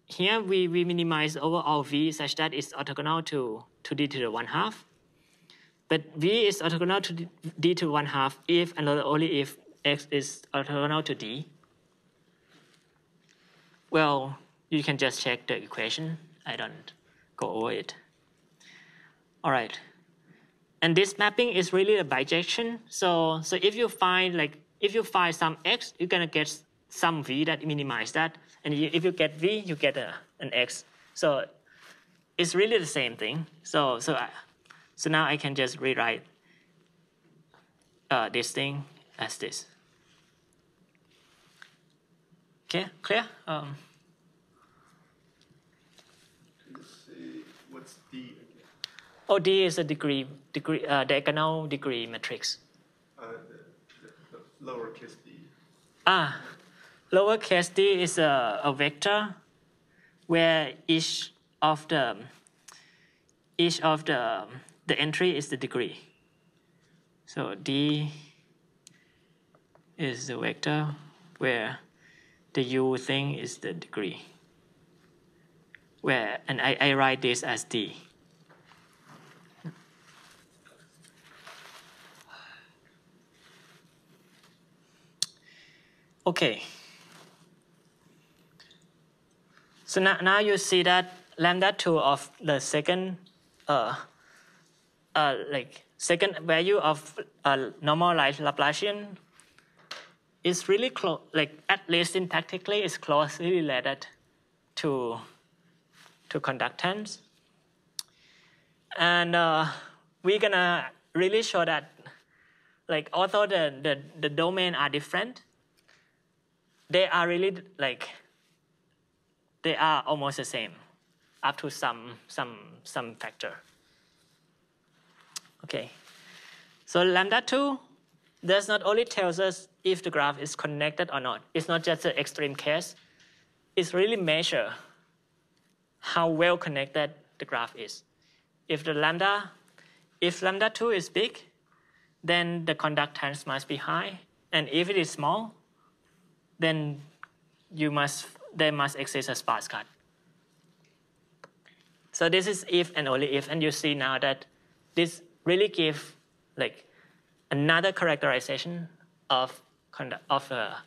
[SPEAKER 2] here we, we minimize overall v such that it's orthogonal to, to d to the 1 half. But v is orthogonal to d to 1 half if and only if x is orthogonal to d. Well, you can just check the equation. I don't go over it. All right. And this mapping is really a bijection. So, so if you find like if you find some x, you're gonna get some v that minimize that. And if you get v, you get a, an x. So it's really the same thing. So, so, I, so now I can just rewrite uh, this thing as this. Okay, clear? Um,
[SPEAKER 4] what's D again?
[SPEAKER 2] oh, D is a degree, degree uh, diagonal degree matrix.
[SPEAKER 4] Uh, the, the, the lowercase d.
[SPEAKER 2] Ah, lowercase d is a, a vector where each of the each of the the entry is the degree. So d is the vector where the u thing is the degree. Where and I, I write this as d. Okay. So now, now you see that lambda 2 of the second, uh, uh, like second value of uh, normalized Laplacian is really close, like at least syntactically is closely related to, to conductance. And uh, we're gonna really show that like although the, the, the domain are different, they are really like they are almost the same up to some, some, some factor. Okay, so lambda 2 does not only tells us if the graph is connected or not. It's not just an extreme case. It's really measure how well connected the graph is. If the lambda, if lambda 2 is big, then the conductance must be high. And if it is small, then you must, there must exist a sparse cut. So this is if and only if, and you see now that this really give like another characterization of of a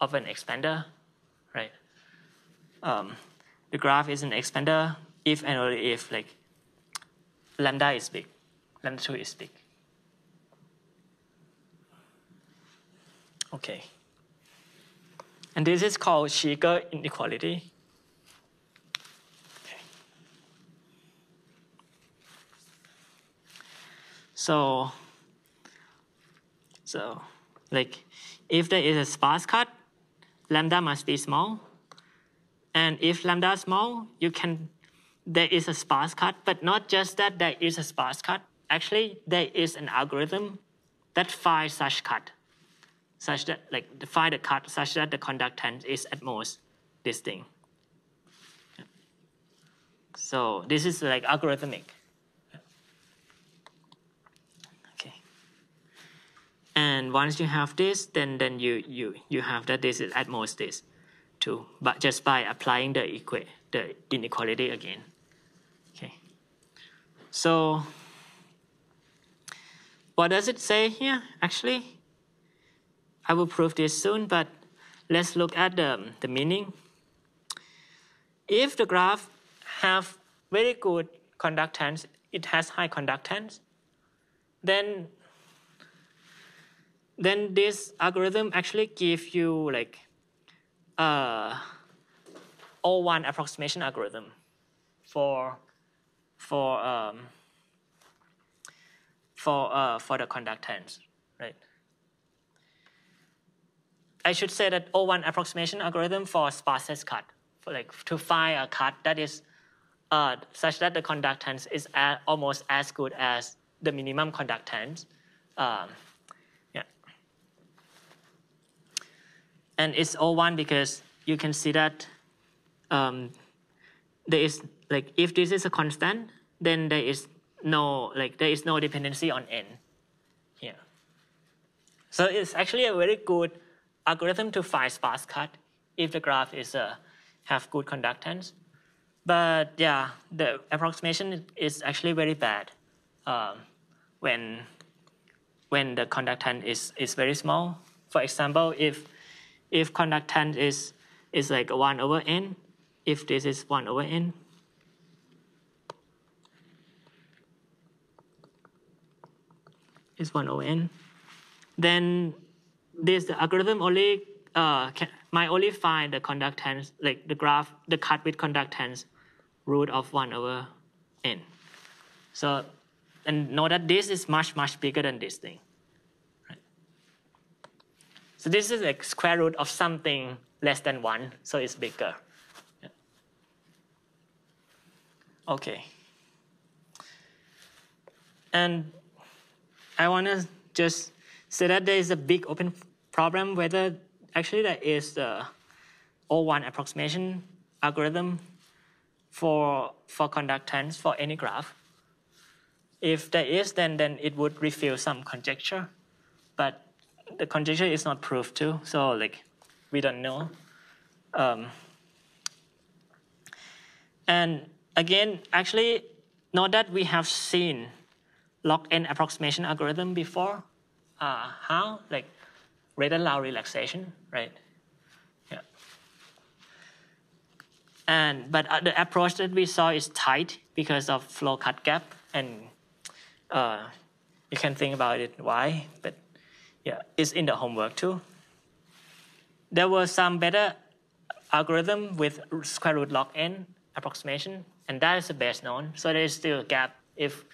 [SPEAKER 2] of an expander, right? Um, the graph is an expander if and only if like lambda is big, lambda two is big. Okay. And this is called Cheeger inequality. So, so like if there is a sparse cut, lambda must be small. And if lambda is small, you can there is a sparse cut, but not just that there is a sparse cut. Actually, there is an algorithm that finds such cut, such that like find a cut such that the conductance is at most this thing. So this is like algorithmic. Okay. And once you have this, then then you you you have that this is at most this, too. But just by applying the equa the inequality again. Okay. So what does it say here? Actually, I will prove this soon, but let's look at the, the meaning. If the graph have very good conductance, it has high conductance, then then this algorithm actually gives you like uh, O1 approximation algorithm for for um, for uh, for the conductance, right? I should say that O1 approximation algorithm for sparsest cut, for like to find a cut that is uh, such that the conductance is almost as good as the minimum conductance. Um, yeah. And it's O1 because you can see that um, there is like if this is a constant, then there is no like there is no dependency on n here. So it's actually a very good algorithm to find sparse cut if the graph is uh, have good conductance. But yeah, the approximation is actually very bad um, when when the conductance is, is very small. For example, if if conductance is is like one over n, if this is one over n, is 1 over n, then this the algorithm only uh, can, might only find the conductance, like the graph, the cut with conductance root of 1 over n. So, and know that this is much, much bigger than this thing. So this is like square root of something less than 1, so it's bigger. Yeah. Okay. And I want to just say that there is a big open problem whether actually there is the O1 approximation algorithm for, for conductance for any graph. If there is, then, then it would reveal some conjecture, but the conjecture is not proved too, so like we don't know. Um, and again, actually, not that we have seen log n approximation algorithm before. Uh, how? Like rate loud relaxation, right? Yeah. And but uh, the approach that we saw is tight because of flow cut gap, and uh, you can think about it why, but yeah, it's in the homework too. There was some better algorithm with square root log n approximation, and that is the best known. So there is still a gap if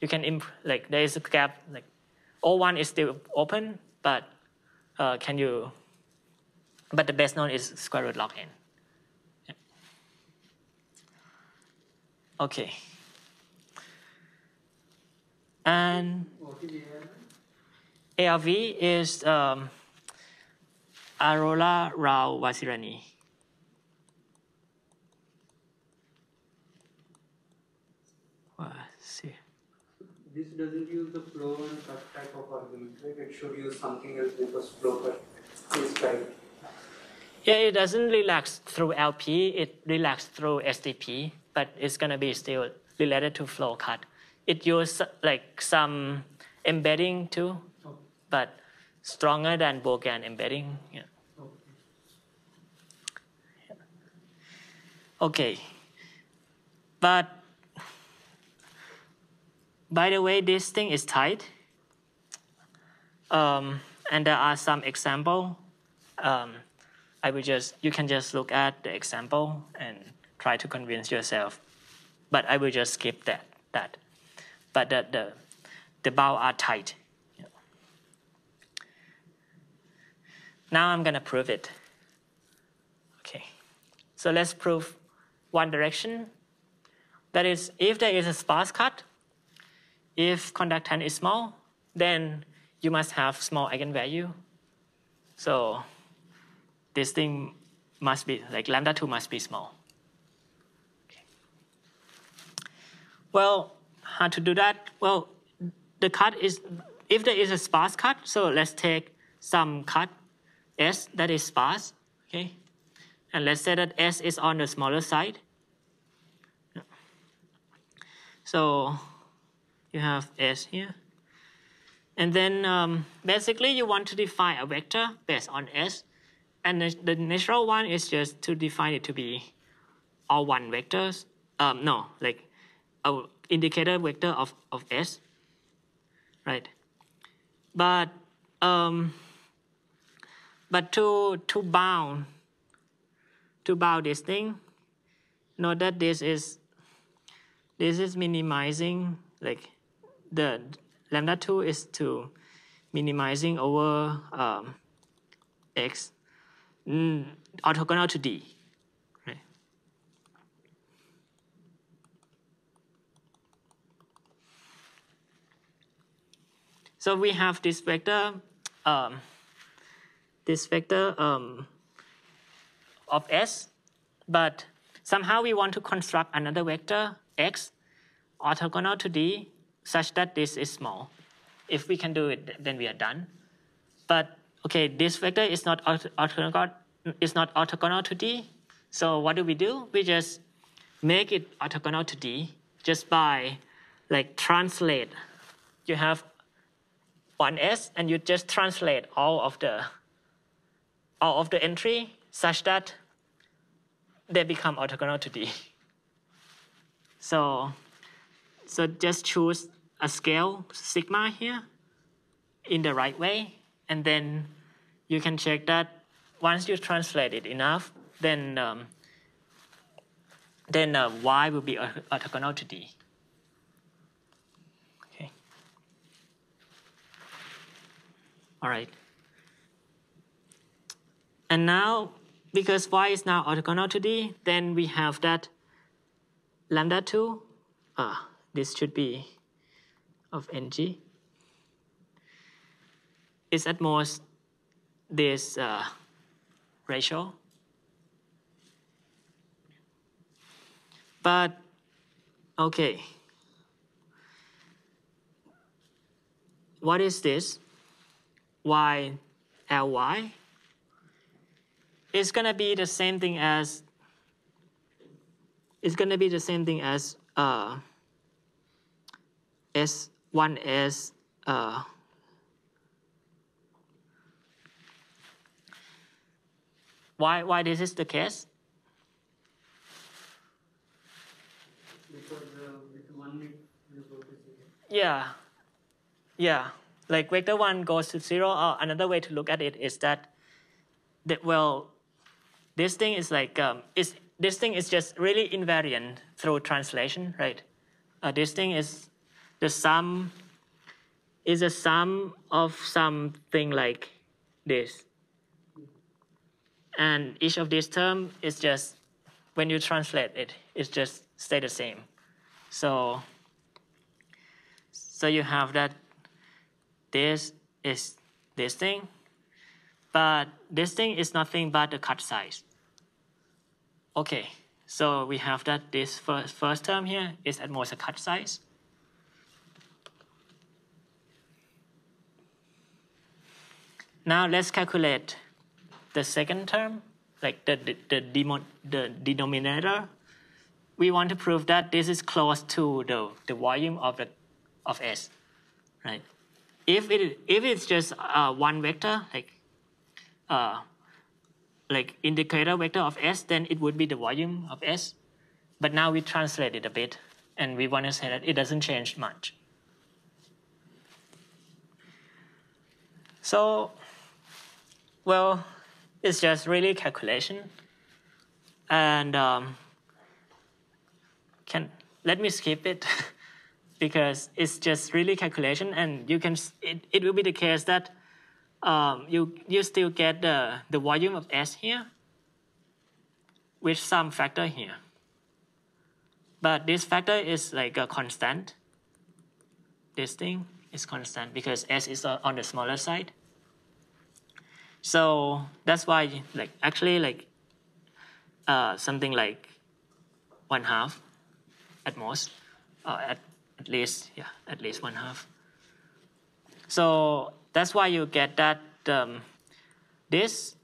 [SPEAKER 2] you can like there is a gap like O1 is still open, but uh, can you? But the best known is square root log n. Okay. And
[SPEAKER 3] ARV?
[SPEAKER 2] Is um, Arora Rao Vazirani. Vasi-
[SPEAKER 3] This doesn't use the flow and cut type of argument, right? It should use something else because flow cut is type.
[SPEAKER 2] Yeah, it doesn't relax through LP, it relax through SDP, but it's gonna be still related to flow cut. It uses like some embedding too. But stronger than Bourgain embedding. Yeah.
[SPEAKER 3] Okay.
[SPEAKER 2] But by the way, this thing is tight. Um, and there are some example. Um, I will just you can just look at the example and try to convince yourself. But I will just skip that that. But the the, the bow are tight. Yeah. Now I'm gonna prove it. Okay. So let's prove one direction. That is, if there is a sparse cut, if conductance is small, then you must have small eigenvalue. So this thing must be, like lambda 2 must be small. Okay. Well, how to do that? Well, the cut is, if there is a sparse cut, so let's take some cut S that is sparse, okay? And let's say that S is on the smaller side. So you have S here. And then um, basically you want to define a vector based on S. And the, the natural one is just to define it to be all one vectors. Um, no, like a indicator vector of, of S, right? But um, but to to bound to bound this thing, note that this is this is minimizing like the lambda 2 is to minimizing over um, x mm, orthogonal to d right? So we have this vector um, this vector um, of s but somehow we want to construct another vector x orthogonal to d such that this is small. If we can do it, then we are done. But okay, this vector is not orthogonal, is not orthogonal to d. So what do we do? We just make it orthogonal to d just by like translate. You have one s and you just translate all of the all of the entry such that they become orthogonal to d. So, so just choose a scale sigma here in the right way, and then you can check that once you translate it enough, then um, then uh, y will be orthogonal to d. Okay. All right. And now, because y is now orthogonal to d, then we have that lambda 2, ah, this should be of ng, is at most this uh, ratio. But, okay. What is this? Y ly? It's gonna be the same thing as it's gonna be the same thing as uh, S1S uh, why why this is the case?
[SPEAKER 3] Because uh, one it to zero.
[SPEAKER 2] Yeah, yeah. Like vector one goes to zero. Or another way to look at it is that, that well, this thing is like um, is this thing is just really invariant through translation, right? Uh, this thing is the sum is a sum of something like this, and each of these term is just when you translate it, it's just stay the same. So, so you have that this is this thing, but this thing is nothing but the cut size. Okay, so we have that this first, first term here is at most a cut size. Now let's calculate the second term, like the, the, the, demo, the denominator. We want to prove that this is close to the, the volume of, the, of S, right? If, it, if it's just uh, one vector, like, uh, like indicator vector of S, then it would be the volume of S. But now we translate it a bit, and we want to say that it doesn't change much. So well, it's just really calculation. And um, can let me skip it because it's just really calculation, and you can it, it will be the case that um, you you still get the the volume of S here with some factor here. But this factor is like a constant. This thing is constant because S is on the smaller side. So that's why, like, actually, like, uh, something like one half at most, uh, at, at least, yeah, at least one half. So that's why you get that um, this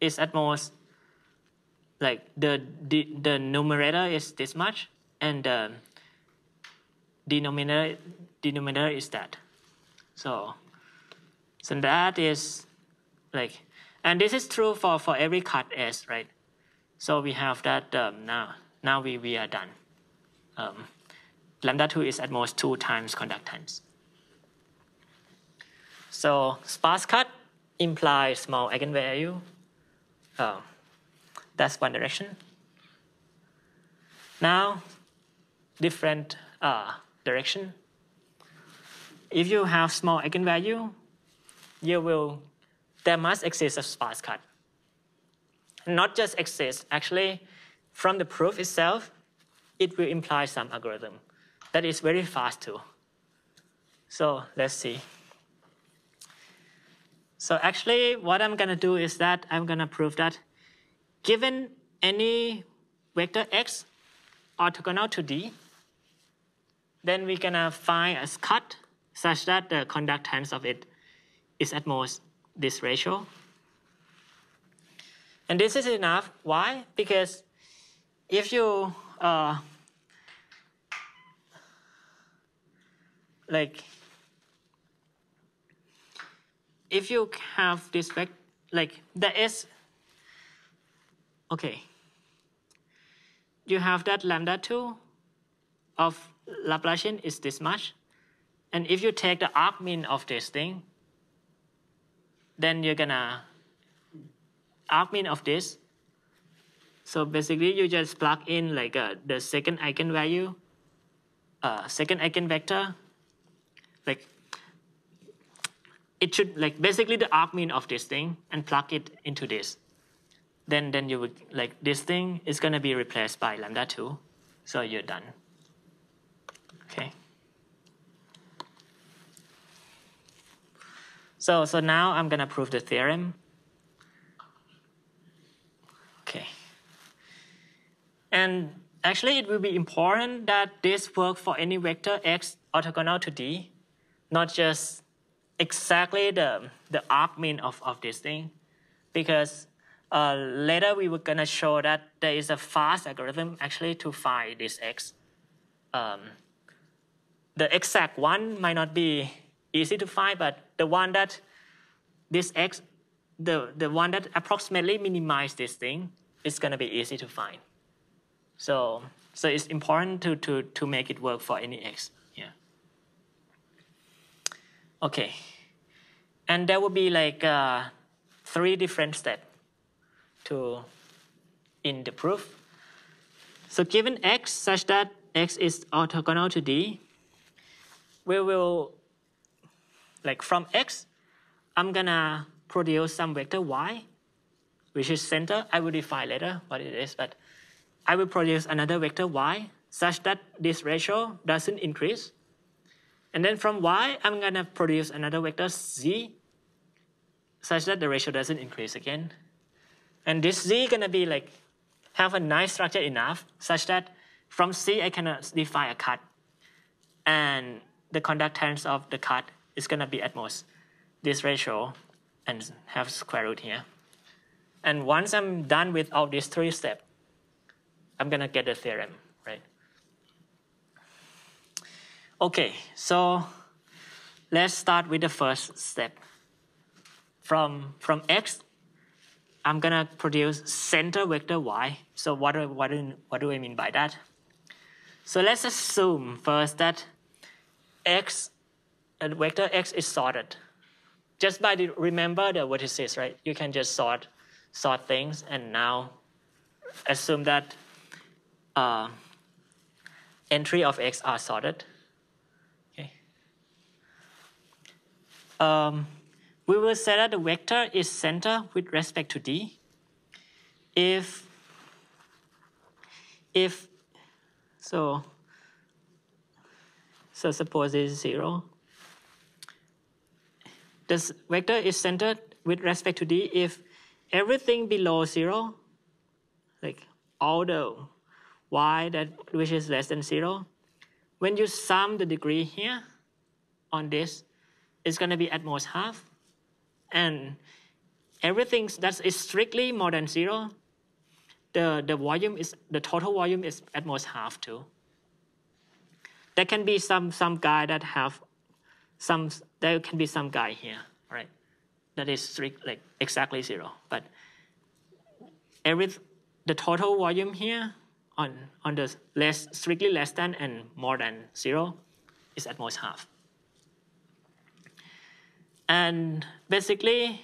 [SPEAKER 2] is at most like the, the the numerator is this much and the denominator denominator is that. So so that is like, and this is true for, for every cut S, right? So we have that um, now. Now we, we are done. Um, lambda 2 is at most 2 times conductance. So sparse cut implies small eigenvalue. Uh, that's one direction. Now, different uh, direction. If you have small eigenvalue, you will there must exist a sparse cut. Not just exist, actually, from the proof itself, it will imply some algorithm that is very fast too. So let's see. So actually, what I'm going to do is that I'm going to prove that given any vector x orthogonal to D, then we're going to find a cut such that the conductance of it is at most this ratio. And this is enough. Why? Because if you uh, like if you have this vector like the s okay you have that lambda 2 of Laplacian is this much and if you take the argmin of this thing then you're gonna argmin of this. So basically, you just plug in like uh, the second eigenvalue, uh, second eigenvector, like it should like basically the argmin of this thing and plug it into this. Then then you would like this thing is gonna be replaced by lambda two, so you're done. Okay. So, so now I'm to prove the theorem. Okay. And actually, it will be important that this work for any vector x orthogonal to D, not just exactly the, the mean of, of this thing. Because uh, later we were going to show that there is a fast algorithm actually to find this x. Um, the exact one might not be easy to find, but the one that this x, the, the one that approximately minimize this thing is going to be easy to find. So, so it's important to, to, to make it work for any x. Okay. And there will be like uh, three different steps to in the proof. So given x such that x is orthogonal to d, we will like from x, I'm gonna produce some vector y, which is center. I will define later what it is, but I will produce another vector y such that this ratio doesn't increase. And then from y, I'm gonna produce another vector z such that the ratio doesn't increase again. And this z gonna be like, have a nice structure enough such that from z I can define a cut. And the conductance of the cut is gonna be at most this ratio and have square root here. And once I'm done with all these three steps, I'm gonna get the theorem, right? Okay, so let's start with the first step. From, from x, I'm gonna produce center vector y. So what do, what, do, what do I mean by that? So let's assume first that x, vector x is sorted. Just by the, remember the vertices, right? You can just sort, sort things and now assume that uh, entry of x are sorted. Um, we will say that the vector is center with respect to d. If if so so suppose this is zero this vector is centered with respect to d. If everything below zero like all the y that which is less than zero when you sum the degree here on this it's going to be at most half and everything that is is strictly more than zero, the, the volume is the total volume is at most half too. There can be some some guy that have some there can be some guy here, right? That is strict like exactly zero. But every the total volume here on on the less strictly less than and more than zero is at most half. And basically,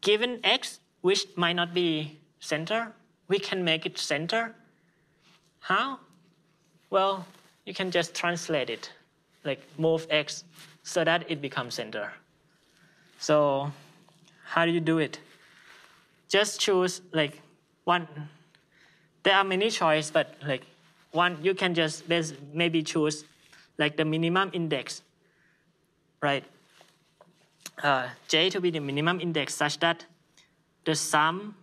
[SPEAKER 2] given x, which might not be center, we can make it center. How? Well, you can just translate it, like move x so that it becomes center. So how do you do it? Just choose like one. There are many choices, but like one, you can just maybe choose like the minimum index, right? Uh, j to be the minimum index such that the sum,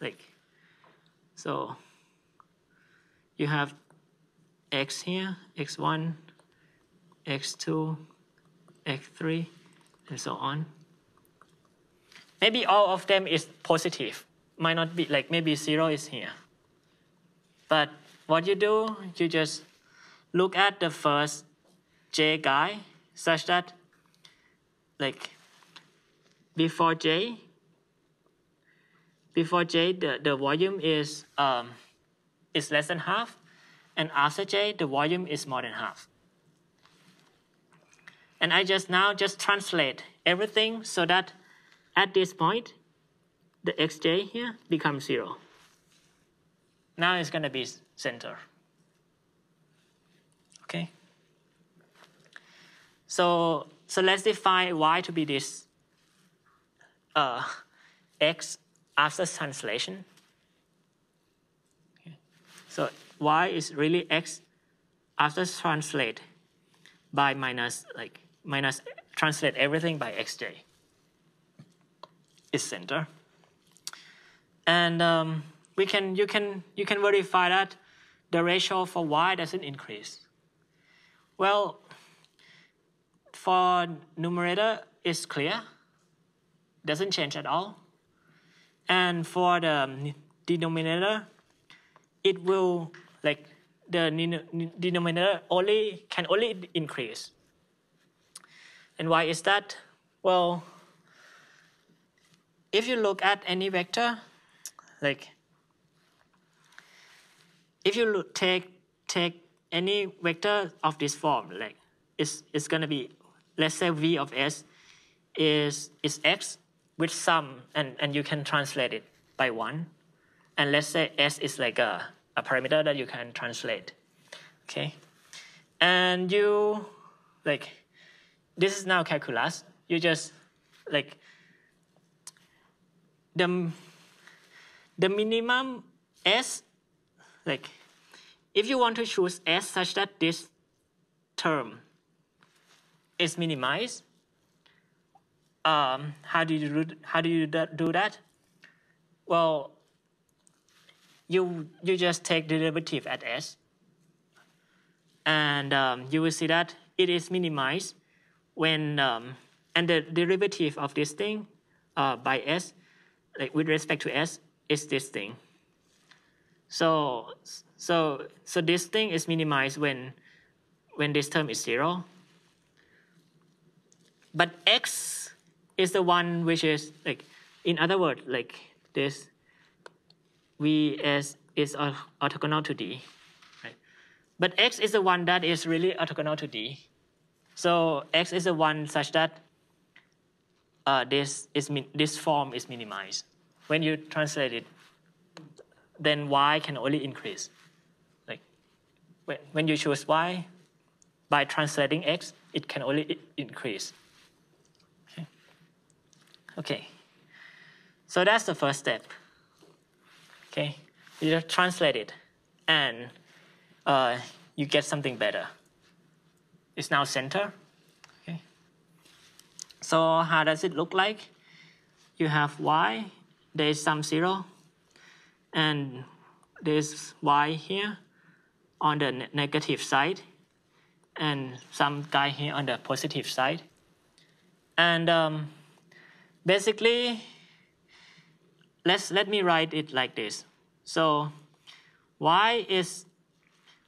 [SPEAKER 2] like, so you have x here, x1, x2, x3, and so on. Maybe all of them is positive. Might not be, like maybe zero is here. But what you do, you just look at the first j guy such that like before J, before J, the, the volume is, um, is less than half, and after J, the volume is more than half. And I just now just translate everything so that at this point, the xj here becomes zero. Now it's going to be center. Okay. So so let's define y to be this uh, x after translation. So y is really x after translate by minus like minus translate everything by xj is center. And um, we can you can you can verify that the ratio for y doesn't increase. Well, for numerator is clear, doesn't change at all. And for the um, denominator, it will like the denominator only can only increase. And why is that? Well, if you look at any vector, like if you look, take take any vector of this form, like it's it's gonna be let's say v of s is, is x with some, and, and you can translate it by one. And let's say s is like a, a parameter that you can translate, okay? And you, like, this is now calculus. You just, like, the, the minimum s, like, if you want to choose s such that this term is minimized, um, how do you do, how do you do that? Well, you you just take derivative at s, and um, you will see that it is minimized when um, and the derivative of this thing uh, by s, like with respect to s, is this thing. So so so this thing is minimized when when this term is zero. But x is the one which is like, in other words, like this Vs is orthogonal to D. Right? But x is the one that is really orthogonal to D. So x is the one such that uh, this, is this form is minimized. When you translate it, then y can only increase. Like when, when you choose y, by translating x, it can only increase. Okay. So that's the first step. Okay, you just translate it, and uh, you get something better. It's now center. Okay. So how does it look like? You have y, there is some zero, and there's y here on the negative side, and some guy here on the positive side. And um, basically, let's let me write it like this. So y is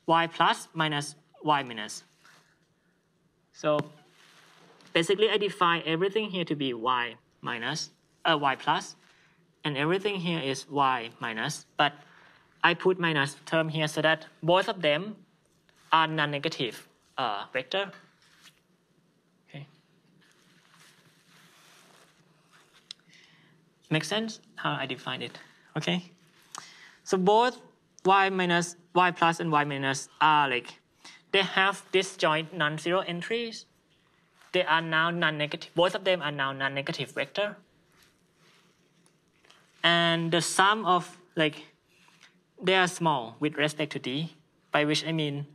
[SPEAKER 2] y plus minus y minus. So basically I define everything here to be y minus, uh, y plus, and everything here is y minus, but I put minus term here so that both of them are non-negative uh, vector. Make sense how I define it? Okay. So both y minus y plus and y minus are like they have disjoint non-zero entries. They are now non-negative. Both of them are now non-negative vector. And the sum of like they are small with respect to d, by which I mean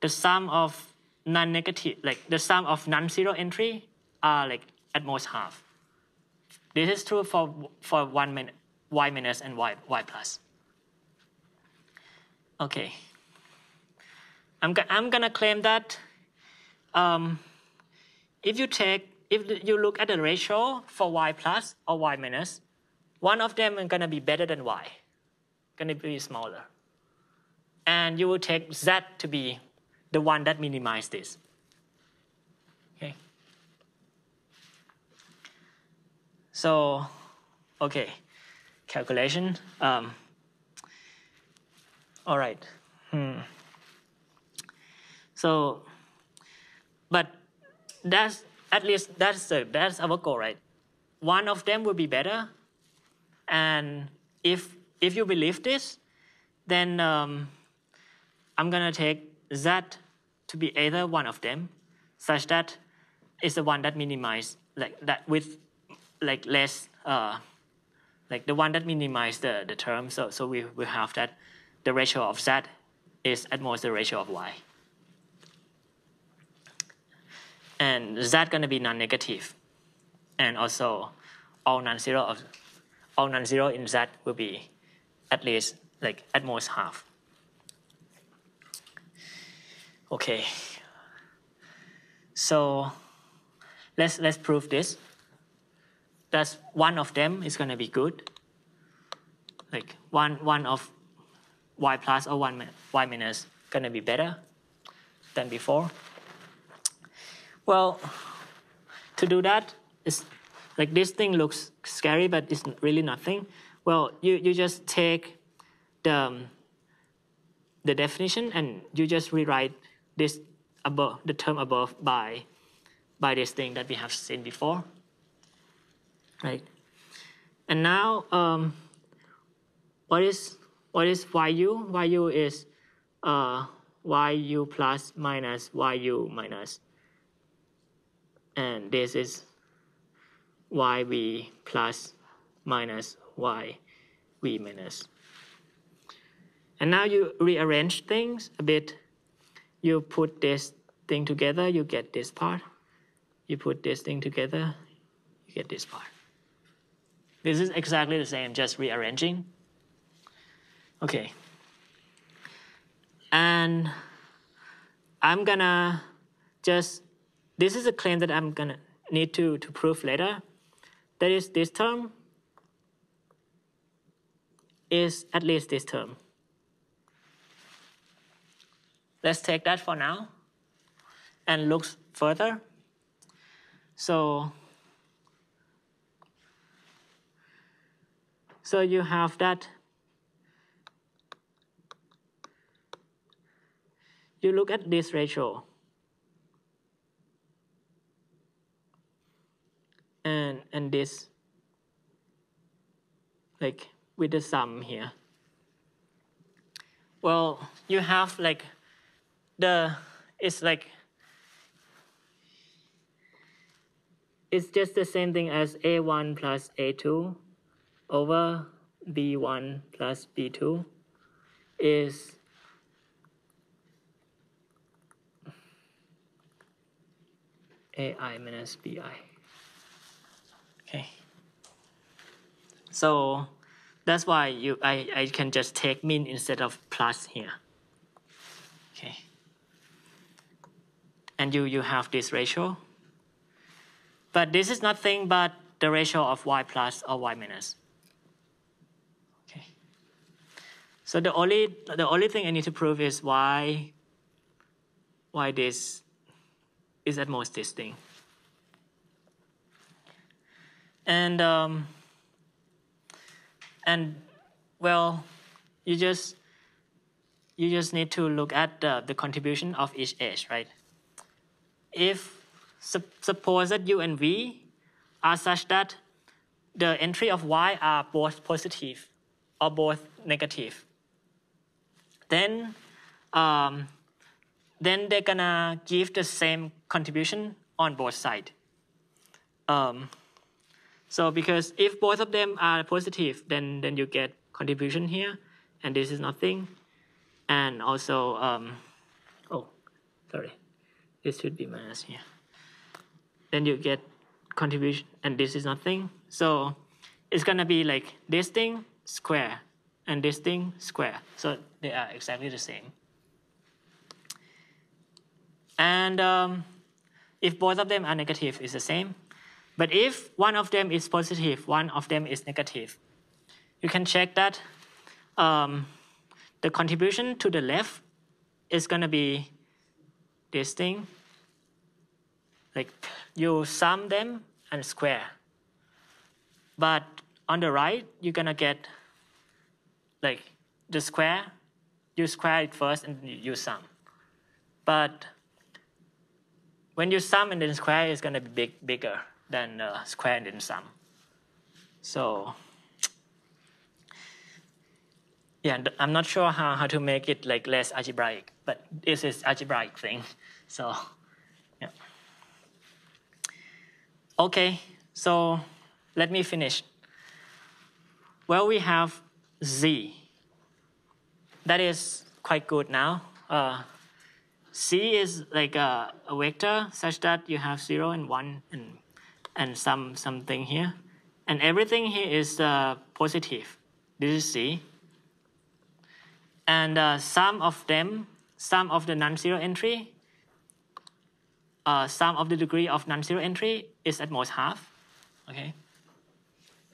[SPEAKER 2] the sum of non-negative, like the sum of non-zero entry are like at most half. This is true for for one minute, y minus and y y plus. Okay. I'm I'm gonna claim that um, if you take if you look at the ratio for y plus or y minus, one of them is gonna be better than y, gonna be smaller, and you will take z to be the one that minimizes this. So, okay, calculation. Um, all right. Hmm. So, but that's at least that's the, that's our goal, right? One of them will be better, and if if you believe this, then um, I'm gonna take that to be either one of them, such that it's the one that minimize like that with like less uh, like the one that minimize the, the term. So so we we have that the ratio of z is at most the ratio of y. And z gonna be non-negative. And also all non-zero of all non-zero in z will be at least like at most half. Okay. So let's let's prove this. That one of them is gonna be good. Like one one of y plus or one y minus gonna be better than before. Well, to do that, it's like this thing looks scary, but it's really nothing. Well, you, you just take the, um, the definition and you just rewrite this above the term above by by this thing that we have seen before right and now um, what is what is yu yu is uh, yu plus minus yu minus and this is yv plus minus yv minus. minus And now you rearrange things a bit. You put this thing together, you get this part. You put this thing together, you get this part. This is exactly the same, just rearranging. Okay. And I'm gonna just, this is a claim that I'm gonna need to, to prove later. That is this term is at least this term. Let's take that for now and look further. So, so you have that. You look at this ratio. And, and this, like with the sum here. Well, you have like the, it's like, it's just the same thing as A1 plus A2 over B1 plus B2 is AI minus BI. Okay. So that's why you I, I can just take mean instead of plus here. Okay. And you, you have this ratio. But this is nothing but the ratio of y plus or y minus. Okay. So the only the only thing I need to prove is why why this is at most this thing. And um, and well, you just you just need to look at the, the contribution of each edge, right? If suppose that u and v are such that the entry of y are both positive or both negative, then um, then they're gonna give the same contribution on both sides. Um, so because if both of them are positive, then, then you get contribution here, and this is nothing. And also, um, oh, sorry, this should be minus here. Then you get contribution, and this is nothing. So it's gonna be like this thing square, and this thing square. So they are exactly the same. And um, if both of them are negative, it's the same. But if one of them is positive, one of them is negative, you can check that um, the contribution to the left is going to be this thing. Like you sum them and square. But on the right, you're going to get like the square, you square it first and you sum. But when you sum and then square, it's going to be big, bigger than uh, square and then sum. So yeah, I'm not sure how, how to make it like less algebraic, but this is algebraic thing. So yeah. Okay, so let me finish. Well, we have z. That is quite good now. Uh, c is like a, a vector such that you have 0 and 1 and and some something here. And everything here is uh, positive. This is C. And uh, some of them, some of the non-zero entry, uh, of the degree of non-zero entry is at most half. Okay.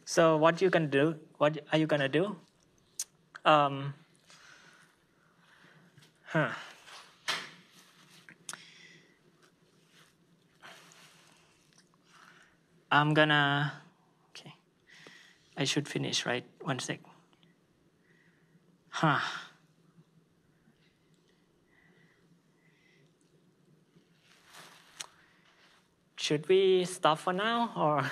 [SPEAKER 2] So what you can do? What are you gonna do? Um, huh. I'm gonna, okay, I should finish, right? One sec. Huh. Should we stop for now or?